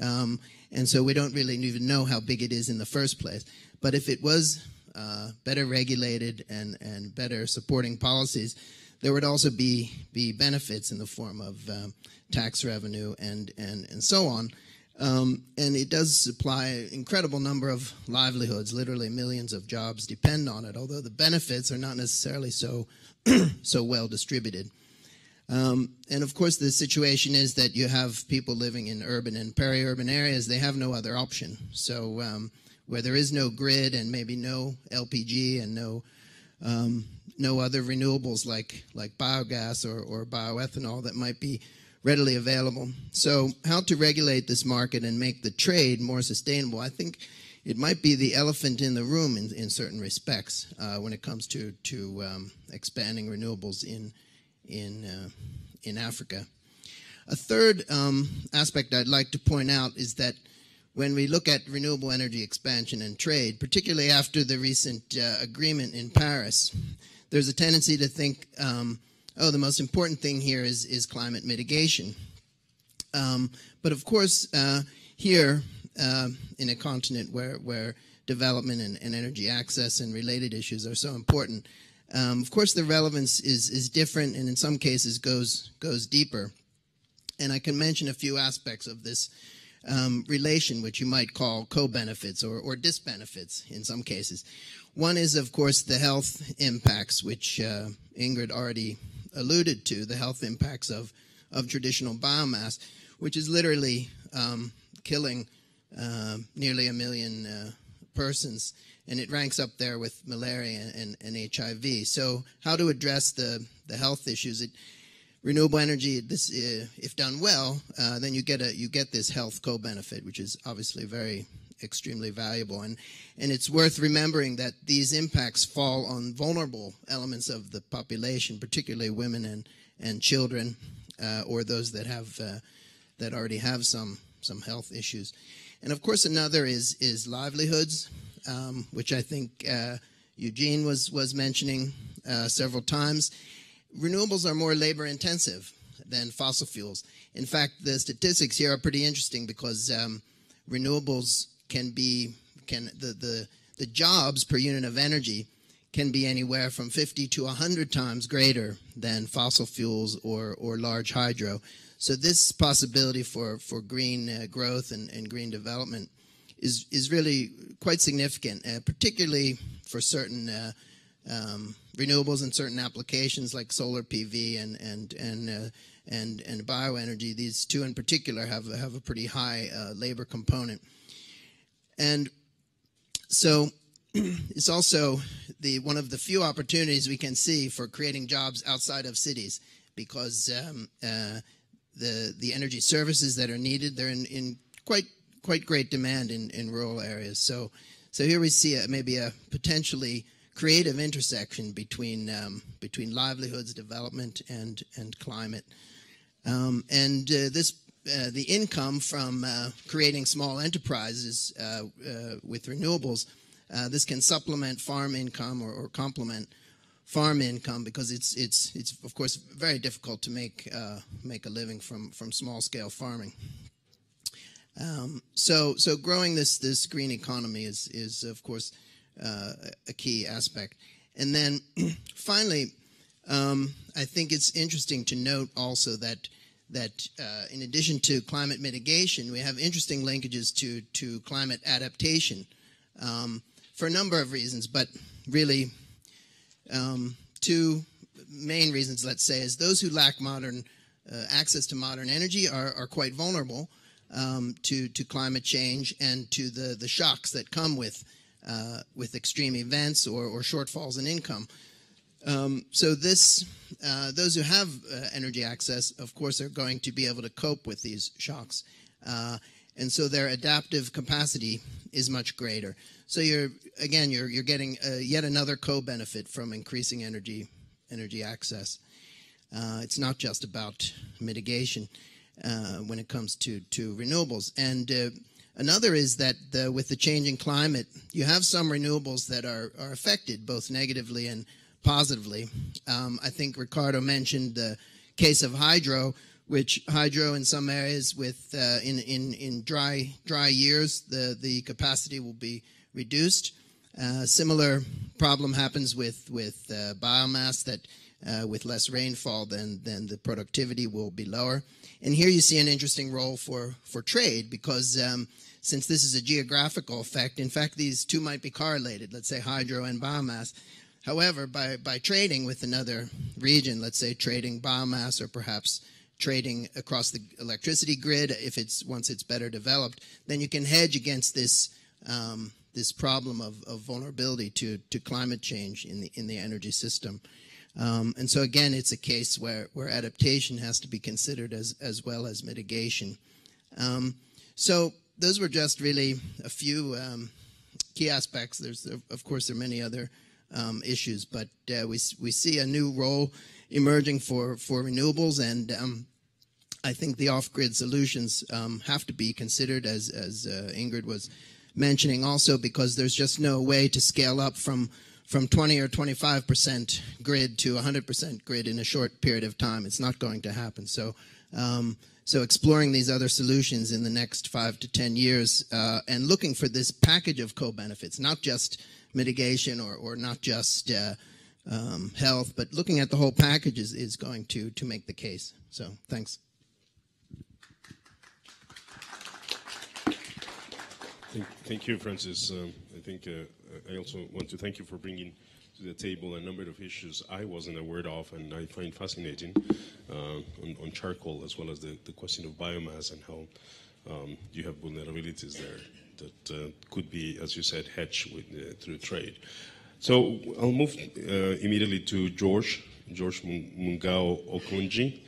Um, and so we don't really even know how big it is in the first place. But if it was uh, better regulated and, and better supporting policies, there would also be, be benefits in the form of um, tax revenue and, and, and so on. Um, and it does supply an incredible number of livelihoods. Literally, millions of jobs depend on it. Although the benefits are not necessarily so so well distributed. Um, and of course, the situation is that you have people living in urban and peri-urban areas. They have no other option. So um, where there is no grid and maybe no LPG and no um, no other renewables like like biogas or, or bioethanol that might be readily available. So how to regulate this market and make the trade more sustainable? I think it might be the elephant in the room in, in certain respects uh, when it comes to to um, expanding renewables in in uh, in Africa. A third um, aspect I'd like to point out is that when we look at renewable energy expansion and trade, particularly after the recent uh, agreement in Paris, there's a tendency to think, um, oh, the most important thing here is is climate mitigation. Um, but of course, uh, here uh, in a continent where where development and, and, energy access and related issues are so important, um, of course, the relevance is is different, and in some cases goes goes deeper. And I can mention a few aspects of this um, relation, which you might call co-benefits or, or disbenefits in some cases. One is, of course, the health impacts, which uh, Ingrid already alluded to, the health impacts of of traditional biomass, which is literally um, killing uh, nearly a million uh, persons, and it ranks up there with malaria and, and, HIV. So, how to address the, the health issues? It, renewable energy, this, uh, if done well, uh, then you get a you get this health co-benefit, which is obviously very extremely valuable. And and it's worth remembering that these impacts fall on vulnerable elements of the population, particularly women and and children, uh, or those that have uh, that already have some some health issues. And of course, another is is livelihoods, um, which I think uh, Eugene was was mentioning uh, several times. Renewables are more labor intensive than fossil fuels. In fact, the statistics here are pretty interesting because um, renewables can be can the, the the jobs per unit of energy can be anywhere from 50 to 100 times greater than fossil fuels or, or large hydro. So this possibility for, for green uh, growth and, and green development is, is really quite significant, uh, particularly for certain uh, um, renewables in certain applications like solar PV and and and uh, and and bioenergy. These two in particular have have a pretty high uh, labor component, and so it's also the one of the few opportunities we can see for creating jobs outside of cities because um, uh, the the energy services that are needed they're in, in quite quite great demand in, in rural areas. So so here we see a, maybe a potentially creative intersection between um, between livelihoods, development, and and climate. Um, and uh, this uh, the income from uh, creating small enterprises uh, uh, with renewables. uh, this can supplement farm income or, or, complement farm income because it's it's it's of course very difficult to make make a living from from small scale farming. Um, so so growing this this green economy is is of course uh, a key aspect. And then finally, um, I think it's interesting to note also that that uh, in addition to climate mitigation, we have interesting linkages to to climate adaptation um, for a number of reasons, but really um, two main reasons. Let's say is those who lack modern uh, access to modern energy are, are quite vulnerable um, to to climate change and to the the shocks that come with uh, with extreme events or, or, shortfalls in income. Um, so this, uh, those who have uh, energy access, of course, are going to be able to cope with these shocks, uh, and so their adaptive capacity is much greater. So you're again, you're you're getting uh, yet another co-benefit from increasing energy energy access. Uh, it's not just about mitigation when it comes to to renewables and Another is that the, with the changing climate, you have some renewables that are, are affected both negatively and positively. Um, I think Ricardo mentioned the case of hydro, which hydro in some areas with uh, in, in, in dry dry years, the, the capacity will be reduced. Uh, similar problem happens with with uh, biomass that uh, with less rainfall, then then the productivity will be lower. And here you see an interesting role for for trade because um, since this is a geographical effect, in fact, these two might be correlated. Let's say hydro and biomass. However, by by trading with another region, let's say trading biomass or perhaps trading across the electricity grid, if it's once it's better developed, then you can hedge against this. Um, this problem of, of vulnerability to, to climate change in the in the energy system. Um, and so again, it's a case where, where adaptation has to be considered as, as well as mitigation. Um, so those were just really a few um, key aspects. There's, of course, there are many other um, issues, but uh, we, we see a new role emerging for, for renewables, and um, I think the off-grid solutions um, have to be considered, as, as uh, Ingrid was mentioning also, because there's just no way to scale up from from 20 or 25 percent grid to 100 percent grid in a short period of time. It's not going to happen. So, um, so exploring these other solutions in the next five to 10 years uh, and looking for this package of co-benefits, not just mitigation or, or not just uh, um, health, but looking at the whole package is, is going to, to make the case. So, thanks. Thank, thank you, Francis. Um, I think uh, I also want to thank you for bringing to the table a number of issues I wasn't aware of and I find fascinating uh, on, on, charcoal, as well as the, the question of biomass and how um, you have vulnerabilities there that uh, could be, as you said, hedged with, uh, through trade. So I'll move uh, immediately to George, George Mungao Okonji,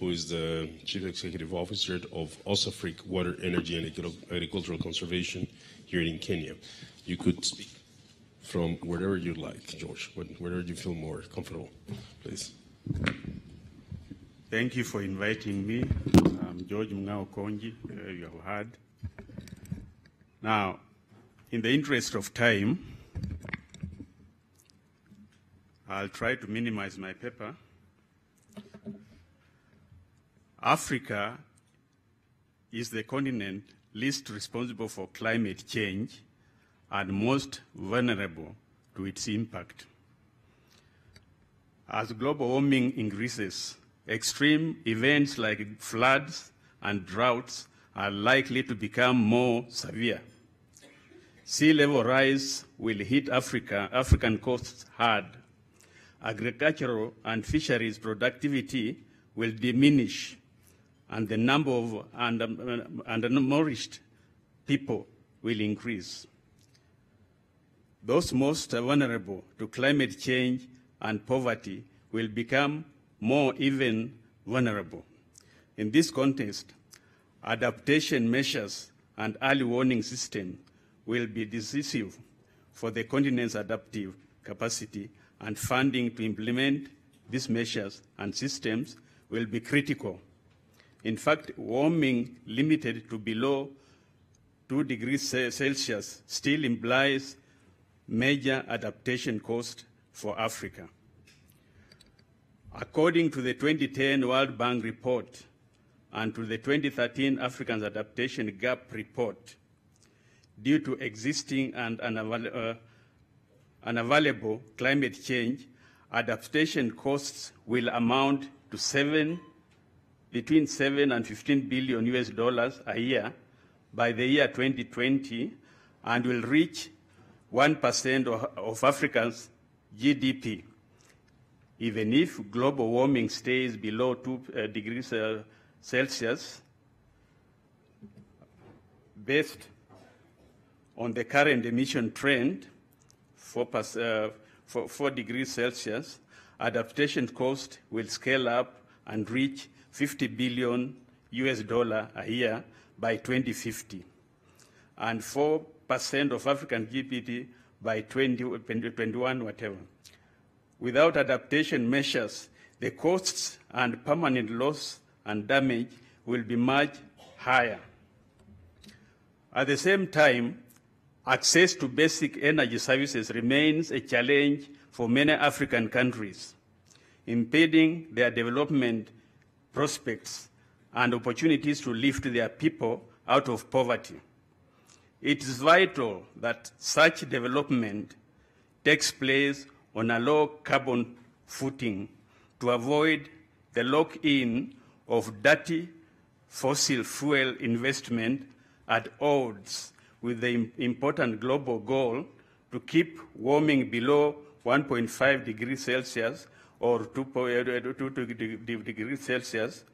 who is the Chief Executive Officer of OSAFRIC Water, Energy and Agricultural Conservation here in Kenya. You could speak from wherever you like, George, wherever you feel more comfortable, please. Thank you for inviting me. I'm George Mungao Konji, uh, you have heard. Now, in the interest of time, I'll try to minimize my paper. Africa is the continent least responsible for climate change and most vulnerable to its impact. As global warming increases, extreme events like floods and droughts are likely to become more severe. Sea level rise will hit Africa, African coasts hard. Agricultural and fisheries productivity will diminish, and the number of undernourished people will increase. Those most vulnerable to climate change and poverty will become more even vulnerable. In this context, adaptation measures and early warning systems will be decisive for the continent's adaptive capacity and funding to implement these measures and systems will be critical. In fact, warming limited to below 2 degrees Celsius still implies major adaptation cost for Africa. According to the 2010 World Bank report and to the 2013 African Adaptation Gap report, due to existing and unavail uh, unavailable climate change, adaptation costs will amount to seven, between 7 and 15 billion US dollars a year by the year 2020 and will reach 1% of, Africa's GDP even if global warming stays below 2 uh, degrees uh, Celsius, based on the current emission trend, 4, uh, 4, 4 degrees Celsius, adaptation cost will scale up and reach 50 billion US dollar a year by 2050, and 4% of African GDP by 2021, whatever. Without adaptation measures, the costs and permanent loss and damage will be much higher. At the same time, access to basic energy services remains a challenge for many African countries, impeding their development prospects and opportunities to lift their people out of poverty. It is vital that such development takes place on a low carbon footing to avoid the lock in of dirty fossil fuel investment at odds with the important global goal to keep warming below 1.5 degrees Celsius or 2, eh, eh, degrees Celsius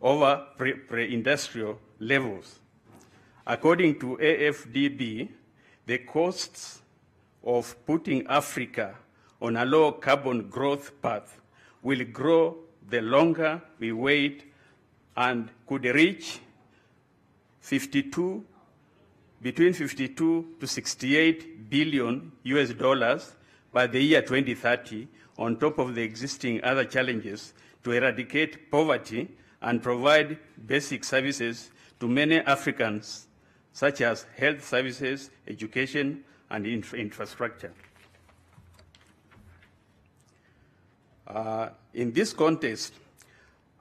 over pre-industrial levels. According to AFDB, the costs of putting Africa on a low carbon growth path will grow the longer we wait and could reach 52 between 52 to 68 billion US dollars by the year 2030 on top of the existing other challenges to eradicate poverty and provide basic services to many Africans such as health services, education, and infra infrastructure. Uh, in this context,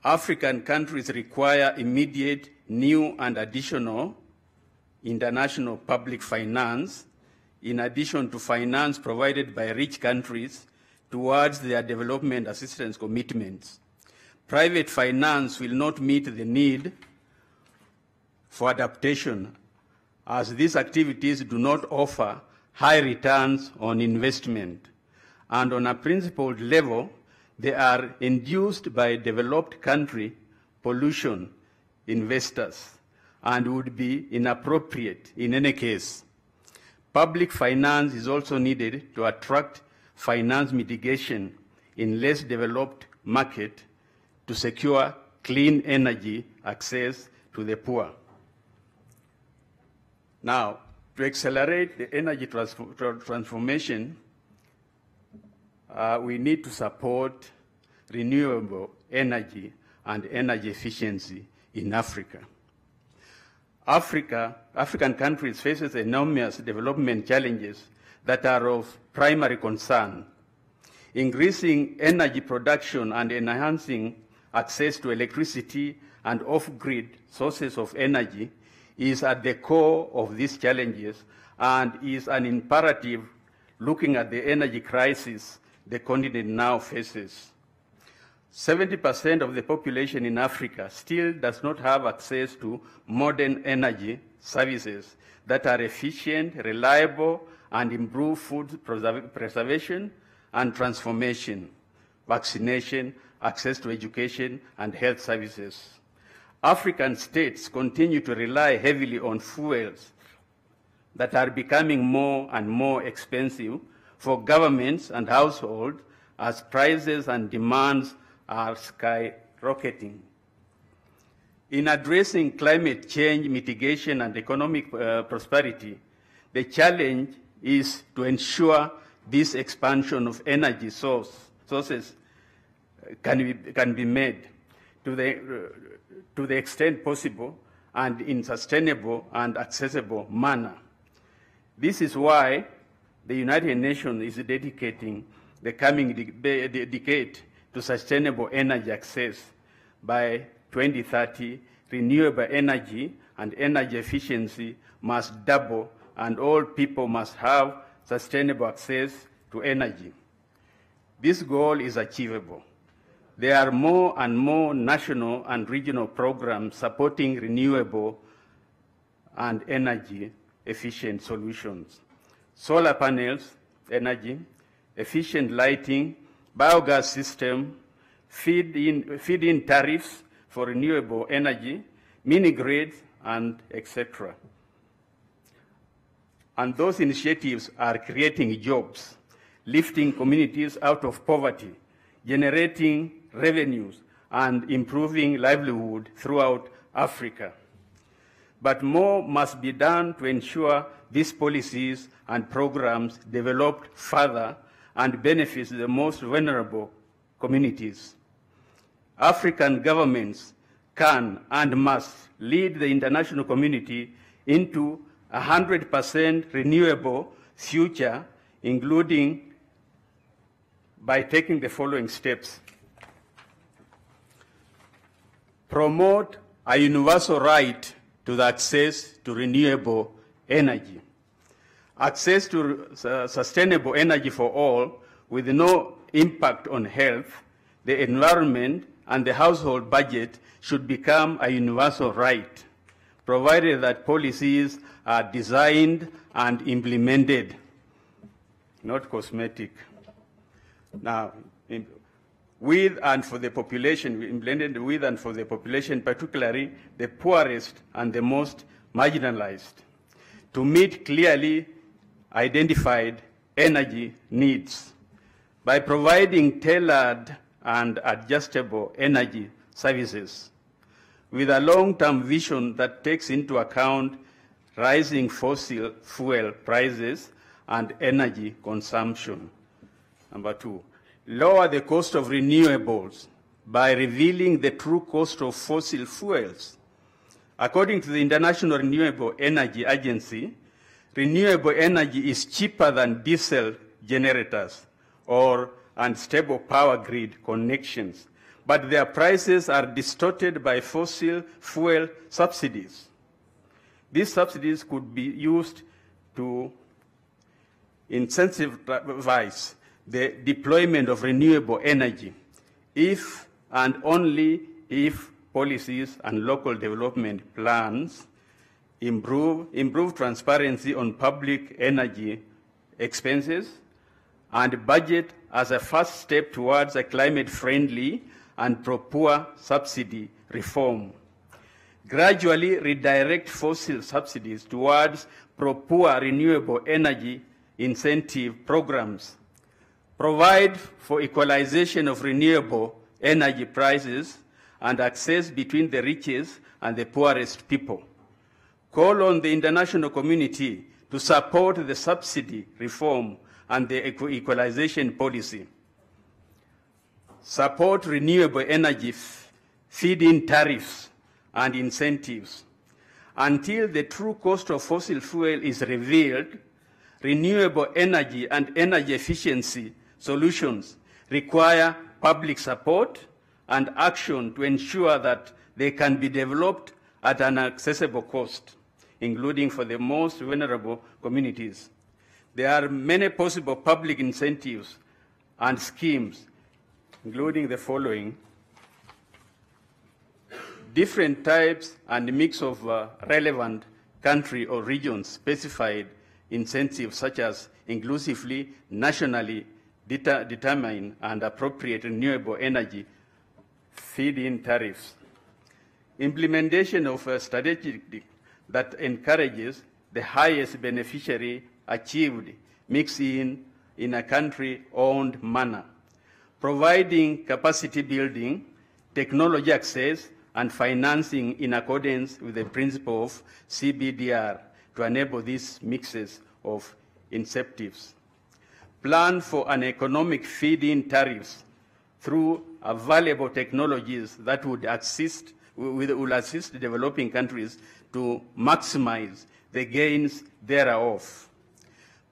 African countries require immediate new and additional international public finance in addition to finance provided by rich countries towards their development assistance commitments. Private finance will not meet the need for adaptation as these activities do not offer high returns on investment and on a principled level, they are induced by developed country pollution investors and would be inappropriate in any case. Public finance is also needed to attract finance mitigation in less developed market to secure clean energy access to the poor. Now, to accelerate the energy transfor- transformation, uh, we need to support renewable energy and energy efficiency in Africa. Africa, African countries faces enormous development challenges that are of primary concern. Increasing energy production and enhancing access to electricity and off-grid sources of energy is at the core of these challenges and is an imperative looking at the energy crisis the continent now faces. 70% of the population in Africa still does not have access to modern energy services that are efficient, reliable, and improve food preservation and transformation, vaccination, access to education, and health services. African states continue to rely heavily on fuels that are becoming more and more expensive for governments and households as prices and demands are skyrocketing. In addressing climate change mitigation and economic uh, prosperity, the challenge is to ensure this expansion of energy source, sources can be, can be made to the, uh, to the extent possible and in sustainable and accessible manner. This is why the United Nations is dedicating the coming de de decade to sustainable energy access. By 2030, renewable energy and energy efficiency must double and all people must have sustainable access to energy. This goal is achievable. There are more and more national and regional programs supporting renewable and energy efficient solutions. Solar panels, energy, efficient lighting, biogas system, feed-in feed in tariffs for renewable energy, mini grids, and etc. And those initiatives are creating jobs, lifting communities out of poverty, generating revenues, and improving livelihood throughout Africa. But more must be done to ensure these policies and programs developed further and benefits the most vulnerable communities. African governments can and must lead the international community into a 100% renewable future, including by taking the following steps. Promote a universal right to the access to renewable energy access to sustainable energy for all with no impact on health, the environment, and the household budget should become a universal right, provided that policies are designed and implemented, not cosmetic. Now, with and for the population, implemented with and for the population, particularly the poorest and the most marginalized, to meet clearly identified energy needs by providing tailored and adjustable energy services with a long-term vision that takes into account rising fossil fuel prices and energy consumption. Number two, lower the cost of renewables by revealing the true cost of fossil fuels. According to the International Renewable Energy Agency, renewable energy is cheaper than diesel generators or unstable power grid connections, but their prices are distorted by fossil fuel subsidies. These subsidies could be used to incentivize the deployment of renewable energy if and only if policies and local development plans improve, improve transparency on public energy expenses, and budget as a first step towards a climate friendly and pro poor subsidy reform. Gradually redirect fossil subsidies towards pro poor renewable energy incentive programs. Provide for equalization of renewable energy prices and access between the richest and the poorest people. Call on the international community to support the subsidy reform and the equalization policy. Support renewable energy feed-in tariffs and incentives. Until the true cost of fossil fuel is revealed, renewable energy and energy efficiency solutions require public support and action to ensure that they can be developed at an accessible cost, including for the most vulnerable communities. There are many possible public incentives and schemes, including the following different types and mix of uh, relevant country or region specified incentives such as inclusively, nationally det determined and appropriate renewable energy feed-in tariffs. Implementation of a strategy that encourages the highest beneficiary achieved mix in in a country-owned manner. Providing capacity building, technology access, and financing in accordance with the principle of CBDR to enable these mixes of incentives. Plan for an economic feed-in tariffs through available technologies that would assist, will assist developing countries to maximize the gains thereof.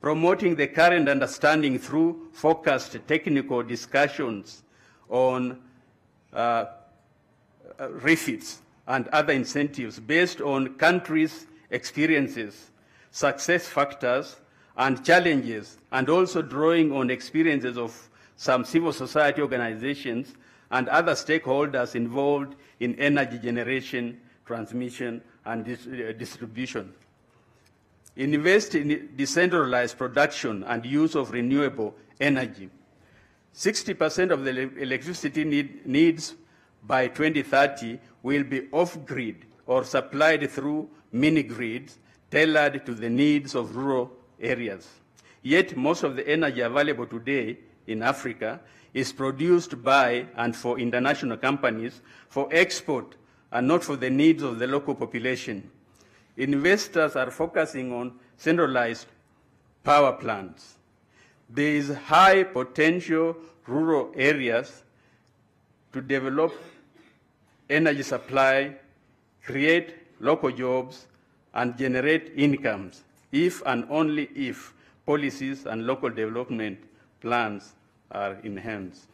Promoting the current understanding through focused technical discussions on uh, uh, refits and other incentives based on countries' experiences, success factors, and challenges, and also drawing on experiences of some civil society organizations and other stakeholders involved in energy generation, transmission, and dis uh, distribution. Invest in decentralized production and use of renewable energy. 60% of the electricity need, needs by 2030 will be off-grid or supplied through mini-grids tailored to the needs of rural areas. Yet most of the energy available today in Africa is produced by and for international companies for export and not for the needs of the local population. Investors are focusing on centralized power plants. There is high potential rural areas to develop energy supply, create local jobs, and generate incomes if and only if policies and local development plans are enhanced.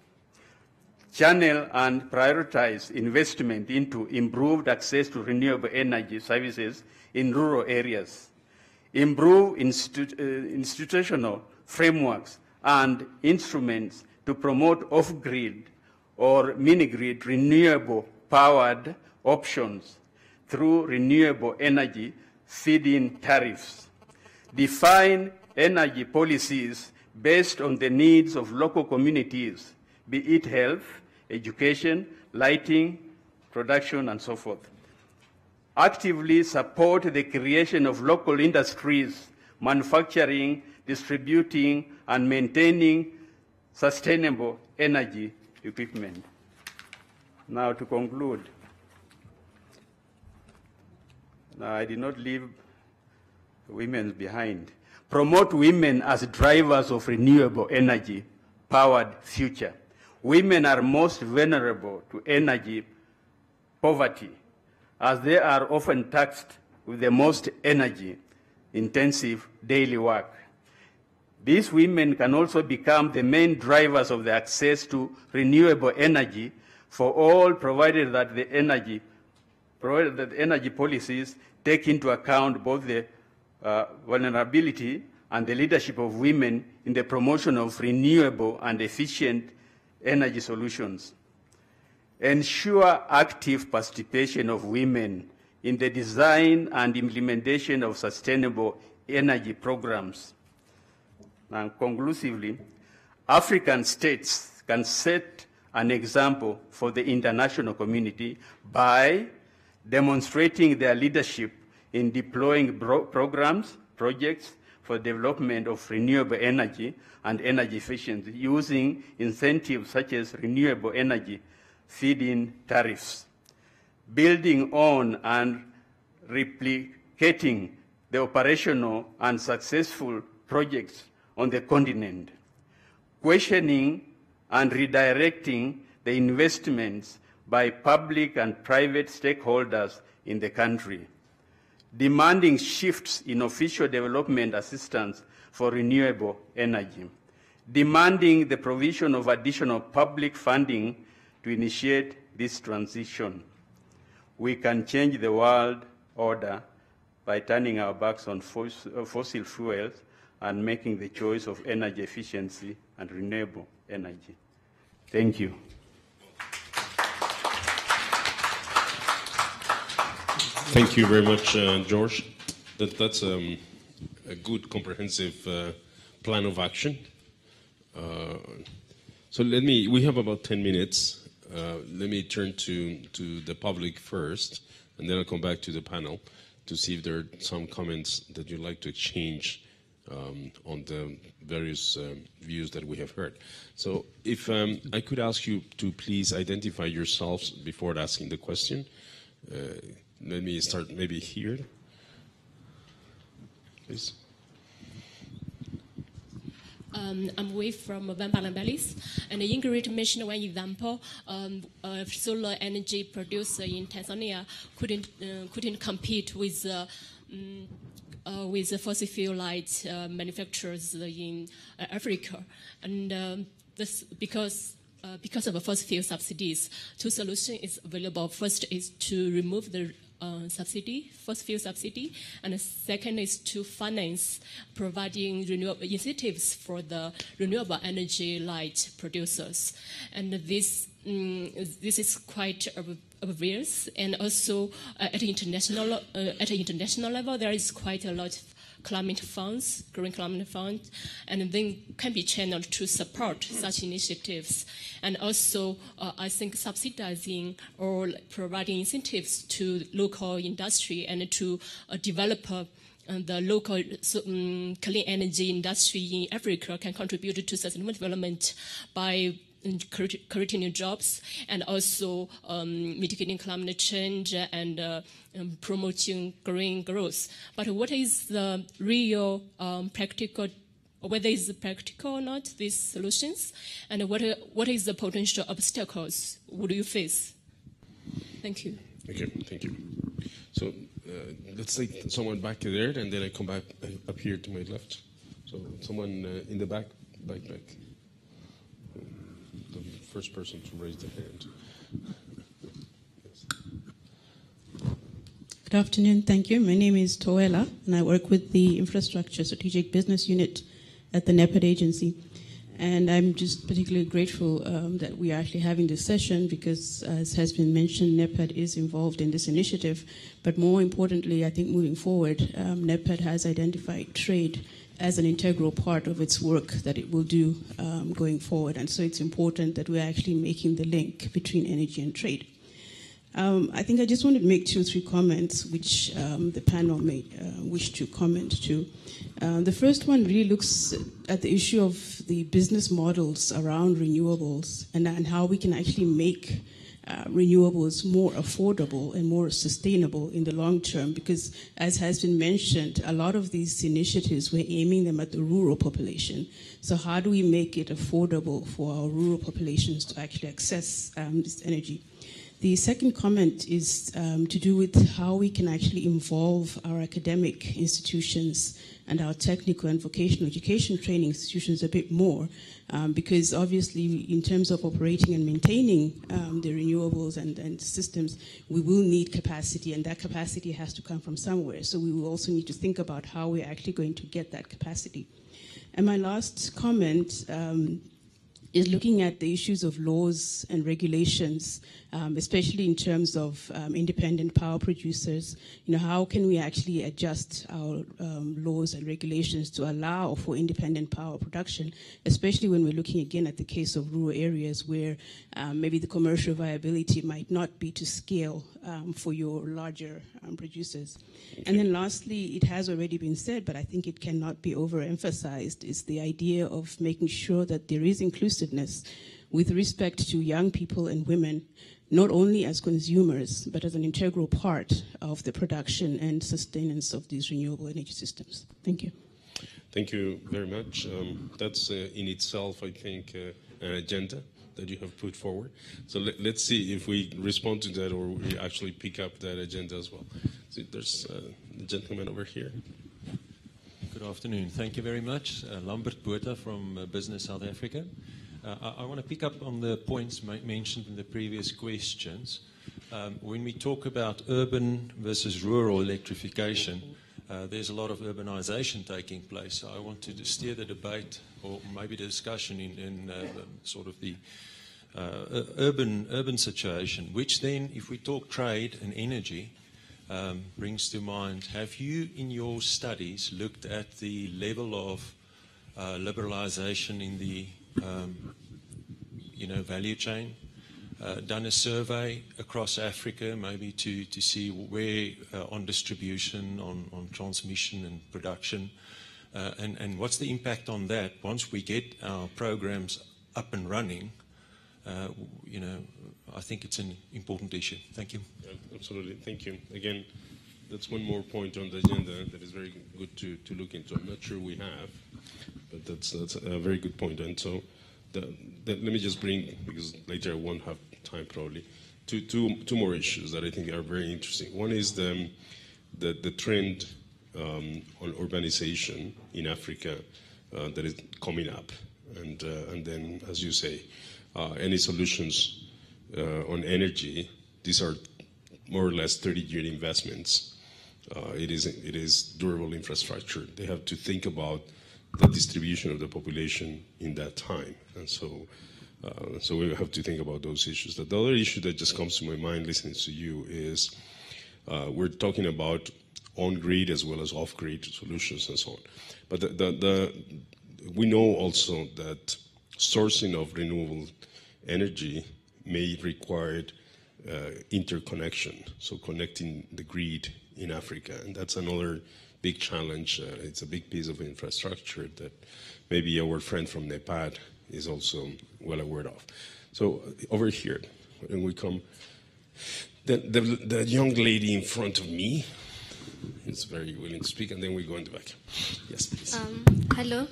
Channel and prioritize investment into improved access to renewable energy services in rural areas. Improve institu uh, institutional frameworks and instruments to promote off-grid or mini-grid renewable powered options through renewable energy feed-in tariffs. Define energy policies based on the needs of local communities, be it health, education, lighting, production, and so forth. Actively support the creation of local industries, manufacturing, distributing, and maintaining sustainable energy equipment. Now, to conclude, now, I did not leave women behind. Promote women as drivers of renewable energy powered future. Women are most vulnerable to energy poverty as they are often taxed with the most energy intensive daily work. These women can also become the main drivers of the access to renewable energy for all provided that the energy provided that energy policies take into account both the uh, vulnerability and the leadership of women in the promotion of renewable and efficient energy solutions. Ensure active participation of women in the design and implementation of sustainable energy programs. And conclusively, African states can set an example for the international community by demonstrating their leadership in deploying programs, projects for development of renewable energy and energy efficiency using incentives such as renewable energy feed-in tariffs, building on and replicating the operational and successful projects on the continent, questioning and redirecting the investments by public and private stakeholders in the country, demanding shifts in official development assistance for renewable energy, demanding the provision of additional public funding to initiate this transition. We can change the world order by turning our backs on uh, fossil fuels and making the choice of energy efficiency and renewable energy. Thank you. Thank you very much, uh, George. That, that's um, a good comprehensive uh, plan of action. Uh, so let me, we have about 10 minutes. Uh, let me turn to, to the public first, and then I'll come back to the panel to see if there are some comments that you'd like to exchange um, on the various um, views that we have heard. So if um, I could ask you to please identify yourselves before asking the question. Uh, let me start maybe here. Please. Um, I'm Wei from Van Balanbellis, and Ingrid mentioned one example. Um, a solar energy producer in Tanzania couldn't uh, couldn't compete with uh, um, uh, with the fossil fuel light uh, manufacturers in uh, Africa, and um, this because. Uh, because of the fossil fuel subsidies, two solutions is available. First is to remove the uh, subsidy, fossil fuel subsidy, and the second is to finance providing renewable incentives for the renewable energy light producers. And this um, this is quite obvious, and also uh, at international uh, at international level, there is quite a lot climate funds, green climate funds, and then can be channeled to support such initiatives. And also, uh, I think subsidizing or providing incentives to local industry and to uh, develop uh, the local um, clean energy industry in Africa can contribute to sustainable development by creating new jobs and also um, mitigating climate change and uh, um, promoting green growth. But what is the real um, practical whether it's practical or not, these solutions, and what, what is the potential obstacles would you face? Thank you. You. Thank you. So uh, let's take someone back there, and then I come back uh, up here to my left. So someone uh, in the back, back, back first person to raise their hand. Good afternoon. Thank you. My name is Toela, and I work with the Infrastructure Strategic Business Unit at the NEPAD agency. And I'm just particularly grateful um, that we are actually having this session because, as has been mentioned, NEPAD is involved in this initiative. But more importantly, I think moving forward, um, NEPAD has identified trade as an integral part of its work that it will do um, going forward. And so it's important that we're actually making the link between energy and trade. Um, I think I just wanted to make two or three comments which um, the panel may uh, wish to comment to. Uh, the first one really looks at the issue of the business models around renewables and, and how we can actually make uh, renewables more affordable and more sustainable in the long term because as has been mentioned a lot of these initiatives we're aiming them at the rural population. So how do we make it affordable for our rural populations to actually access um, this energy the second comment is um, to do with how we can actually involve our academic institutions and our technical and vocational education training institutions a bit more um, because obviously in terms of operating and maintaining um, the renewables and, and, systems, we will need capacity and that capacity has to come from somewhere. So we will also need to think about how we're actually going to get that capacity. And my last comment um, is looking at the issues of laws and regulations, um, especially in terms of um, independent power producers. You know, how can we actually adjust our um, laws and regulations to allow for independent power production, especially when we're looking again at the case of rural areas where um, maybe the commercial viability might not be to scale um, for your larger um, producers. And then lastly, it has already been said, but I think it cannot be overemphasized, is the idea of making sure that there is inclusiveness with respect to young people and women, not only as consumers, but as an integral part of the production and sustenance of these renewable energy systems. Thank you. Thank you very much. Um, that's uh, in itself, I think, uh, an agenda that you have put forward. So let, us see if we respond to that or we actually pick up that agenda as well. So there's uh, the gentleman over here. Good afternoon. Thank you very much. Uh, Lambert Botha from uh, Business South Africa. Uh, I, I want to pick up on the points mentioned in the previous questions. Um, when we talk about urban versus rural electrification, uh, there's a lot of urbanization taking place. So I want to steer the debate or maybe the discussion in, in uh, sort of the uh, urban urban situation, which then, if we talk trade and energy, um, brings to mind. Have you, in your studies, looked at the level of uh, liberalization in the um, you know value chain? Uh, done a survey across Africa, maybe to, to see where uh, on distribution, on, on transmission and production, uh, and, and what's the impact on that once we get our programs up and running? Uh, you know, I think it's an important issue. Thank you. Yeah, absolutely. Thank you. Again, that's one more point on the agenda that is very good to, to look into. I'm not sure we have, but that's, that's a very good point. And so the, the, let me just bring, because later I won't have time probably, two, two, two more issues that I think are very interesting. One is the, the, the trend um, on urbanization in Africa uh, that is coming up. And, uh, and then, as you say, uh, any solutions uh, on energy, these are more or less 30 year investments. Uh, it, is, it is durable infrastructure. They have to think about the distribution of the population in that time. And so, uh, so we have to think about those issues. The other issue that just comes to my mind listening to you is uh, we're talking about on-grid as well as off-grid solutions and so on. But the, the, the, we know also that sourcing of renewable energy may require uh, interconnection, so connecting the grid in Africa, and that's another big challenge. Uh, it's a big piece of infrastructure that maybe our friend from NEPAD is also well aware of. So over here, when we come, the, the, the young lady in front of me is very willing to speak, and then we go in the back. Yes, please. Um, hello,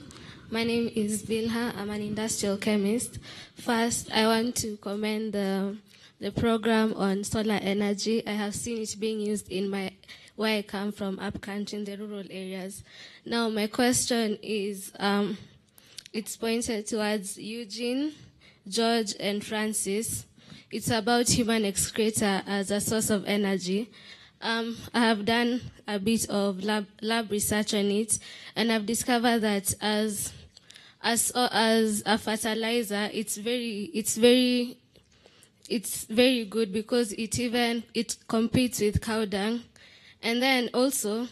my name is Bilha. I'm an industrial chemist. First, I want to commend the, the program on solar energy. I have seen it being used in my where I come from, upcountry in the rural areas. Now, my question is, um, it's pointed towards Eugene, George, and Francis. It's about human excreta as a source of energy. Um, I have done a bit of lab, lab research on it, and I've discovered that as as as a fertilizer, it's very it's very it's very good because it even it competes with cow dung, and then also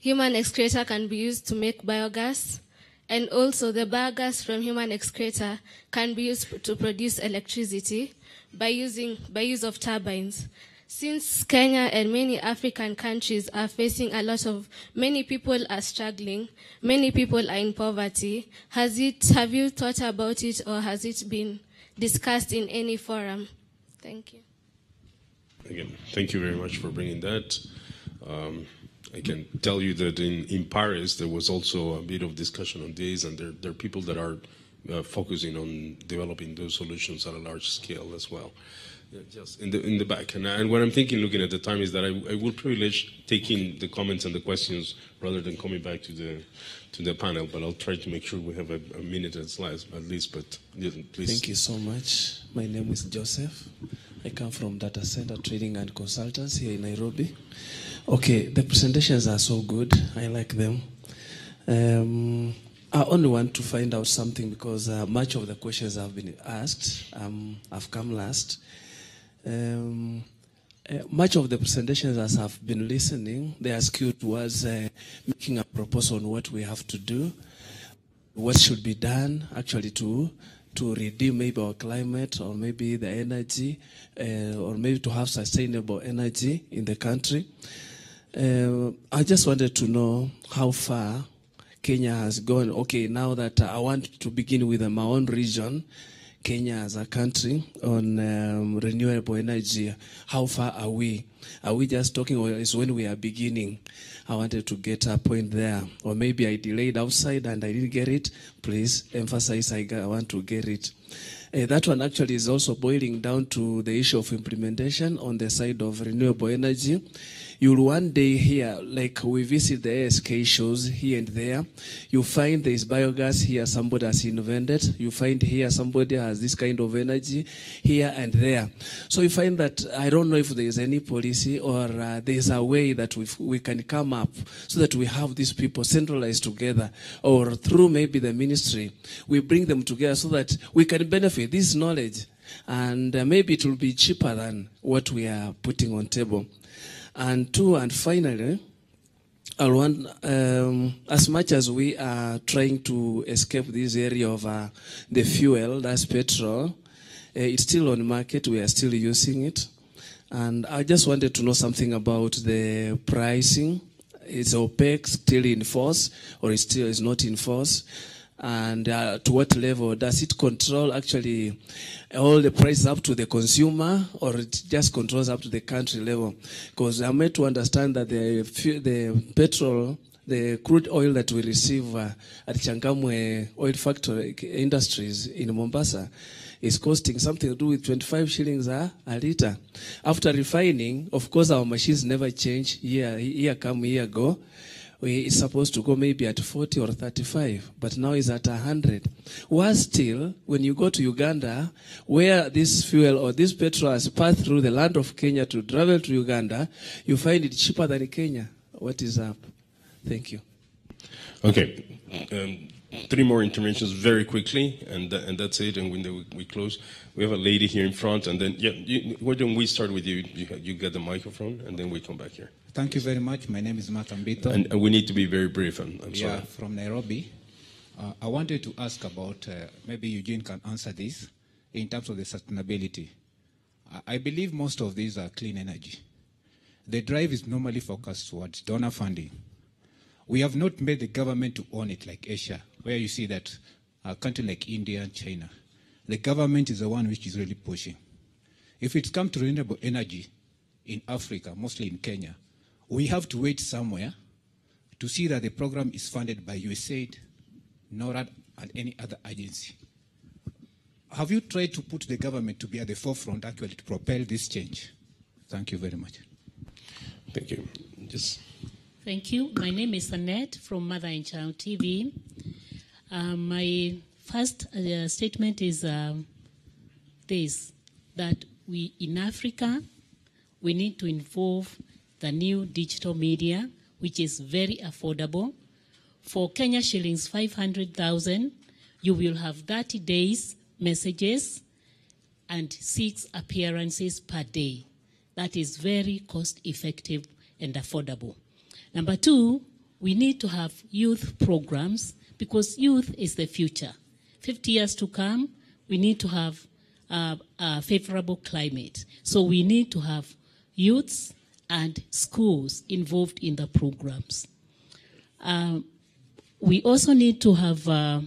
human excreta can be used to make biogas, and also the biogas from human excreta can be used to produce electricity by using by use of turbines. Since Kenya and many African countries are facing a lot of, many people are struggling, many people are in poverty. Has it, have you thought about it or has it been discussed in any forum? Thank you. Again, thank you very much for bringing that. Um, I can tell you that in, in Paris there was also a bit of discussion on this, and there, there are people that are uh, focusing on developing those solutions at a large scale as well. Just in the in the back, and, and what I'm thinking, looking at the time, is that I, I will privilege taking the comments and the questions rather than coming back to the to the panel. But I'll try to make sure we have a, a minute at least. But please. Thank you so much. My name is Joseph. I come from Data Center Trading and Consultants here in Nairobi. Okay, the presentations are so good. I like them. Um, I only want to find out something because uh, much of the questions have been asked. Um, I've come last. Um, uh, much of the presentations, as I've been listening, they are skewed towards uh, making a proposal on what we have to do, what should be done actually to to redeem maybe our climate or maybe the energy, uh, or maybe to have sustainable energy in the country. Uh, I just wanted to know how far Kenya has gone. Okay, now that I want to begin with my own region, Kenya as a country on um, renewable energy, how far are we? Are we just talking, or is when we are beginning? I wanted to get a point there, or maybe I delayed outside and I didn't get it. Please emphasize I, I want to get it. Uh, that one actually is also boiling down to the issue of implementation on the side of renewable energy. You'll one day hear, like we visit the ASK shows here and there, you find there's biogas here, somebody has invented. You find here somebody has this kind of energy here and there. So you find that I don't know if there's any policy or uh, there's a way that we we can come up so that we have these people centralized together or through maybe the ministry, we bring them together so that we can benefit this knowledge and uh, maybe it will be cheaper than what we are putting on table. And two, and finally, I want, um, as much as we are trying to escape this area of uh, the fuel, that's petrol, uh, it's still on market. We are still using it. And I just wanted to know something about the pricing. Is OPEC still in force or is still is not in force? And uh, to what level? Does it control actually all the prices up to the consumer or it just controls up to the country level? Because i'm made to understand that the the petrol the crude oil that we receive uh, at Changamwe Oil Factory Industries in Mombasa is costing something to do with 25 shillings a, a liter. After refining, of course, our machines never change year, year come, year go it's supposed to go maybe at 40 or 35, but now it's at 100. Worse still, when you go to Uganda, where this fuel or this petrol has passed through the land of Kenya to travel to Uganda, you find it cheaper than Kenya. What is up? Thank you. Okay. Um, three more interventions very quickly, and th- and that's it. And when we, we close, we have a lady here in front, and then yeah, you, why don't we start with you? You, you get the microphone, and then we come back here. Thank you very much. My name is Matambito. And, and we need to be very brief. I'm, I'm sorry. Yeah, from Nairobi. Uh, I wanted to ask about uh, maybe Eugene can answer this in terms of the sustainability. I, I believe most of these are clean energy. The drive is normally focused towards donor funding. We have not made the government to own it like Asia, where you see that a country like India and China, the government is the one which is really pushing. If it's come to renewable energy in Africa, mostly in Kenya, we have to wait somewhere to see that the program is funded by USAID, NORAD, and any other agency. Have you tried to put the government to be at the forefront actually to propel this change? Thank you very much. Thank you. Just. Thank you. My name is Annette from Mother and Child TV. Uh, my first uh, statement is uh, this that we in Africa we need to involve the new digital media, which is very affordable. For Kenya shillings 500,000, you will have 30 days messages and six appearances per day. That is very cost effective and affordable. Number two, we need to have youth programs because youth is the future. 50 years to come, we need to have uh, a favorable climate. So we need to have youths and schools involved in the programs. Um, we also need to have, uh,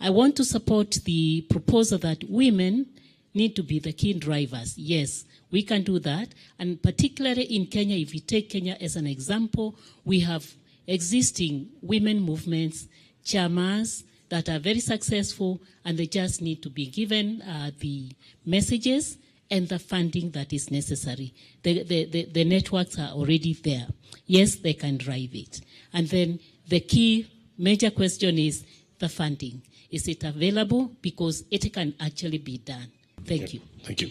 I want to support the proposal that women need to be the key drivers. Yes, we can do that. And particularly in Kenya, if you take Kenya as an example, we have existing women movements, chamas that are very successful, and they just need to be given uh, the messages and the funding that is necessary. The, the, the, the, networks are already there. Yes, they can drive it. And then the key major question is the funding. Is it available? Because it can actually be done. Thank okay. you. Thank you.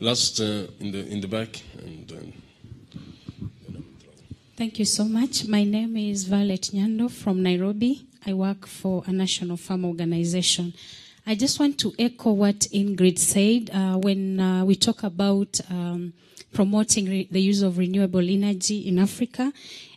Last uh, in the in the back and. Um, Thank you so much. My name is Violet Nyando from Nairobi. I work for a national farm organization. I just want to echo what Ingrid said uh, when uh, we talk about um, promoting the use of renewable energy in Africa.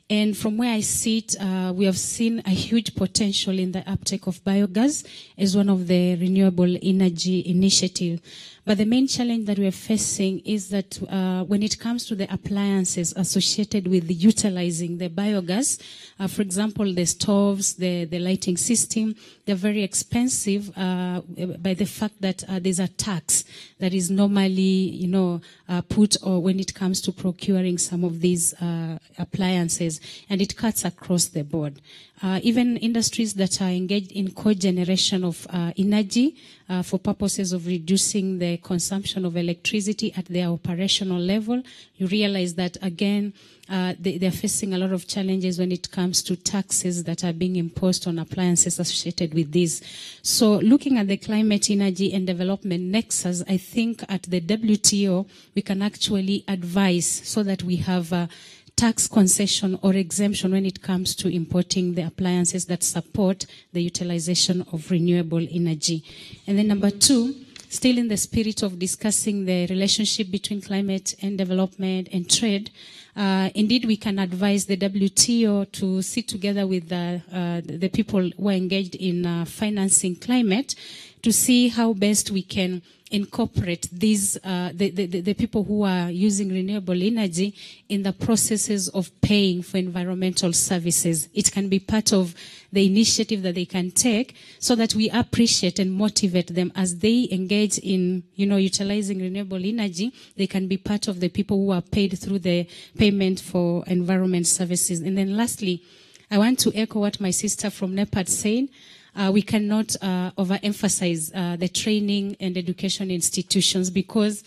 And from where I sit, uh, we have seen a huge potential in the uptake of biogas as one of the renewable energy initiative. But the main challenge that we are facing is that uh, when it comes to the appliances associated with utilizing the biogas, uh, for example, the stoves, the, the lighting system, they're very expensive uh, by the fact that uh, there's a tax that is normally, you know, uh, put or when it comes to procuring some of these uh, appliances, and it cuts across the board. Uh, even industries that are engaged in cogeneration of uh, energy uh, for purposes of reducing the consumption of electricity at their operational level, you realize that again, uh, they, they're facing a lot of challenges when it comes to taxes that are being imposed on appliances associated with this. So looking at the climate, energy and development nexus, I think at the WTO, we can actually advise so that we have uh, tax concession or exemption when it comes to importing the appliances that support the utilization of renewable energy. And then number two, still in the spirit of discussing the relationship between climate and development and trade, uh, indeed we can advise the WTO to sit together with the, uh, the people who are engaged in uh, financing climate to see how best we can incorporate these uh, the, the, the people who are using renewable energy in the processes of paying for environmental services. It can be part of the initiative that they can take so that we appreciate and motivate them as they engage in, you know, utilizing renewable energy. They can be part of the people who are paid through the payment for environment services. And then lastly, I want to echo what my sister from NEPAD said. Uh, we cannot uh, overemphasize uh, the training and education institutions because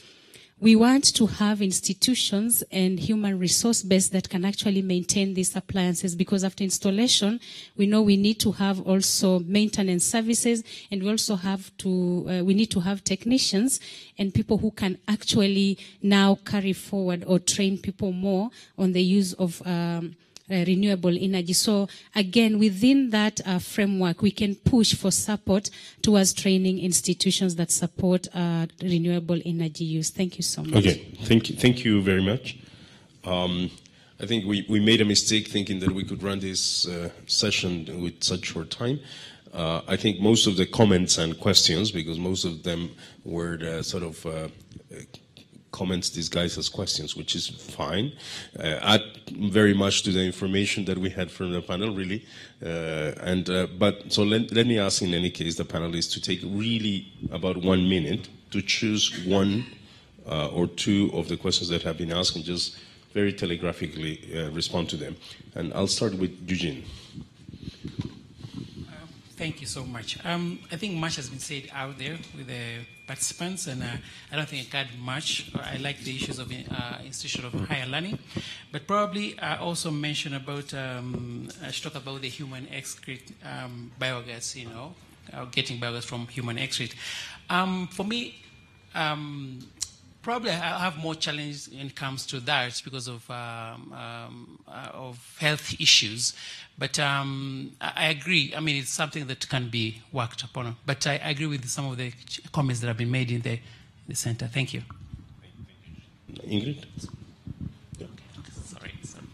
we want to have institutions and human resource base that can actually maintain these appliances because after installation, we know we need to have also maintenance services and we also have to, uh, we need to have technicians and people who can actually now carry forward or train people more on the use of um, uh, renewable energy. So again, within that uh, framework, we can push for support towards training institutions that support uh, renewable energy use. Thank you so much. Okay, thank you, thank you very much. Um, I think we, we made a mistake thinking that we could run this uh, session with such short time. Uh, I think most of the comments and questions, because most of them were the sort of comments disguised as questions, which is fine. Uh, add very much to the information that we had from the panel, really. Uh, and uh, but so let, let me ask in any case the panelists to take really about one minute to choose one uh, or two of the questions that have been asked and just very telegraphically uh, respond to them. And I'll start with Eugene. Thank you so much. Um, I think much has been said out there with the participants, and uh, I don't think I can much. I like the issues of uh, institution of higher learning, but probably I also mention about um, I should talk about the human excrete um, biogas. You know, uh, getting biogas from human excrete. Um, for me. Um, probably I have more challenges when it comes to that because of um, um, uh, of health issues. But um, I agree. I mean, it's something that can be worked upon. But I, agree with some of the comments that have been made in the, the center. Thank you. Ingrid? Sorry. sorry.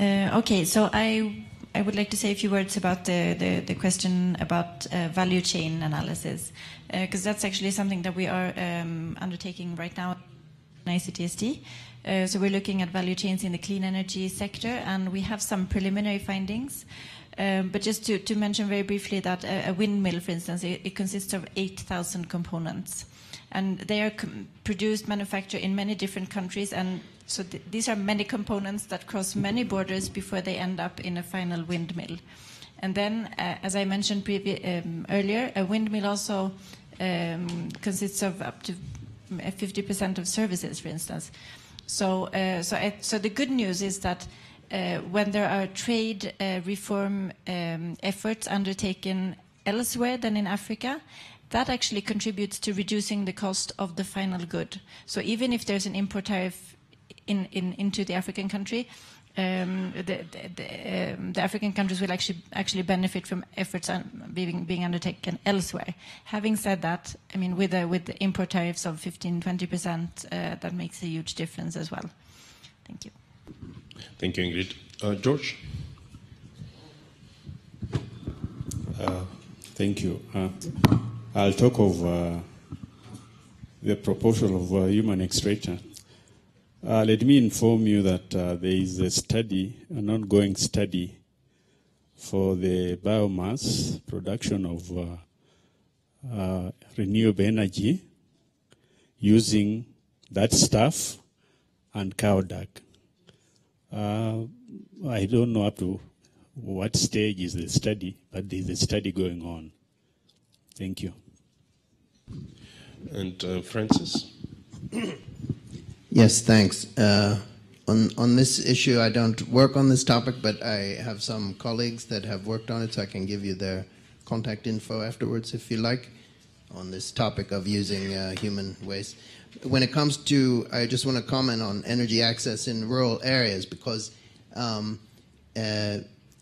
Uh, okay, so I I would like to say a few words about the, the, the question about uh, value chain analysis, because uh, that's actually something that we are um, undertaking right now in ICTSD. Uh, so we're looking at value chains in the clean energy sector, and we have some preliminary findings. Um, but just to, mention very briefly that a, windmill, for instance, it, consists of 8,000 components. And they are produced, manufactured in many different countries, and so th these are many components that cross many borders before they end up in a final windmill. And then, uh, as I mentioned um, earlier, a windmill also um, consists of up to 50% of services, for instance. So, uh, so, I, so the good news is that uh, when there are trade uh, reform um, efforts undertaken elsewhere than in Africa, that actually contributes to reducing the cost of the final good. So even if there's an import tariff in, in, into the African country, um, the, the, um, the African countries will actually actually benefit from efforts being, being undertaken elsewhere. Having said that, I mean, with the, with the import tariffs of 15, 20 percent, uh, that makes a huge difference as well. Thank you. Thank you, Ingrid. Uh, George. Uh, thank you. Uh, I'll talk of uh, the proposal of uh, human extraction. Uh, let me inform you that uh, there is a study, an ongoing study for the biomass production of uh, uh renewable energy using that stuff and cow dung. Uh, I don't know up to what stage is the study, but there's a study going on. Thank you. And uh, Francis? Yes, thanks. Uh, on on this issue, I don't work on this topic, but I have some colleagues that have worked on it, so I can give you their contact info afterwards if you like on this topic of using uh, human waste. When it comes to, I just want to comment on energy access in rural areas because um, uh,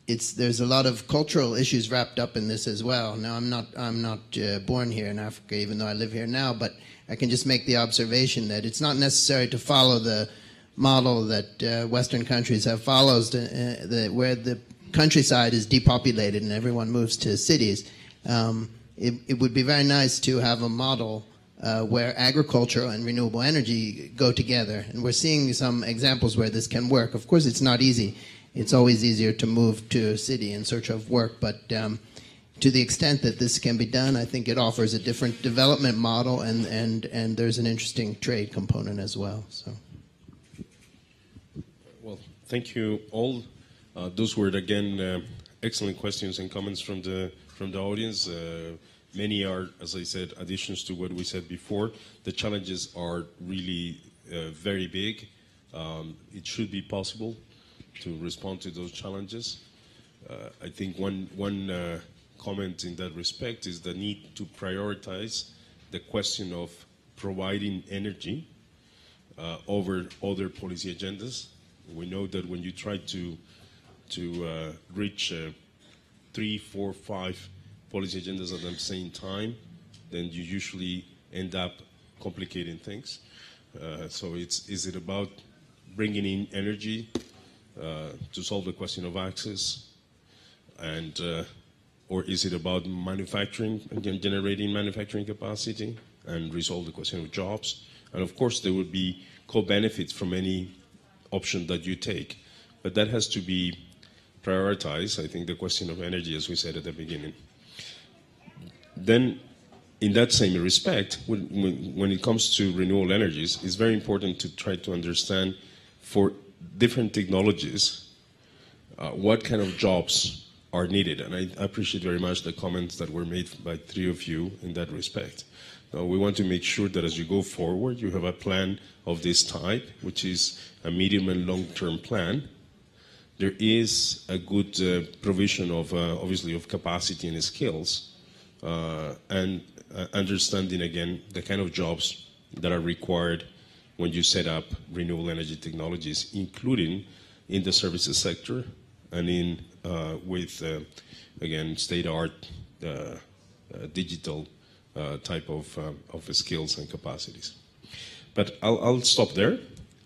it's there's a lot of cultural issues wrapped up in this as well. Now, I'm not I'm not uh, born here in Africa, even though I live here now, but I can just make the observation that it's not necessary to follow the model that uh, Western countries have followed, uh, the, where the countryside is depopulated and everyone moves to cities. Um, it, it, would be very nice to have a model uh, where agriculture and renewable energy go together. And we're seeing some examples where this can work. Of course, it's not easy. It's always easier to move to a city in search of work, but um, to the extent that this can be done, I think it offers a different development model, and and and there's an interesting trade component as well. So. Well, thank you all. Uh, those were again uh, excellent questions and comments from the from the audience. Uh, many are, as I said, additions to what we said before. The challenges are really uh, very big. Um, it should be possible to respond to those challenges. Uh, I think one one uh, comment in that respect is the need to prioritize the question of providing energy uh, over other policy agendas. We know that when you try to to uh, reach uh, three, four, five policy agendas at the same time, then you usually end up complicating things. Uh, so it's is it about bringing in energy uh, to solve the question of access and uh, or is it about manufacturing, generating manufacturing capacity and resolve the question of jobs? And of course, there would be co-benefits from any option that you take. But that has to be prioritized, I think, the question of energy, as we said at the beginning. Then, in that same respect, when, it comes to renewable energies, it's very important to try to understand for different technologies uh, what kind of jobs are needed. And I appreciate very much the comments that were made by three of you in that respect. Now, we want to make sure that as you go forward, you have a plan of this type, which is a medium and long-term plan. There is a good uh, provision of, uh, obviously, of capacity and skills, uh, and uh, understanding again the kind of jobs that are required when you set up renewable energy technologies, including in the services sector and in Uh, with, uh, again, state-of-the-art uh, uh, digital uh, type of, of skills and capacities. But I'll, I'll stop there.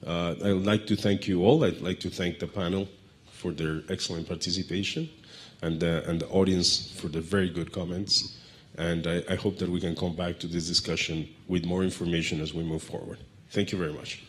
I would like to thank you all. I'd like to thank the panel for their excellent participation and, and the audience for the very good comments. And I, I, hope that we can come back to this discussion with more information as we move forward. Thank you very much.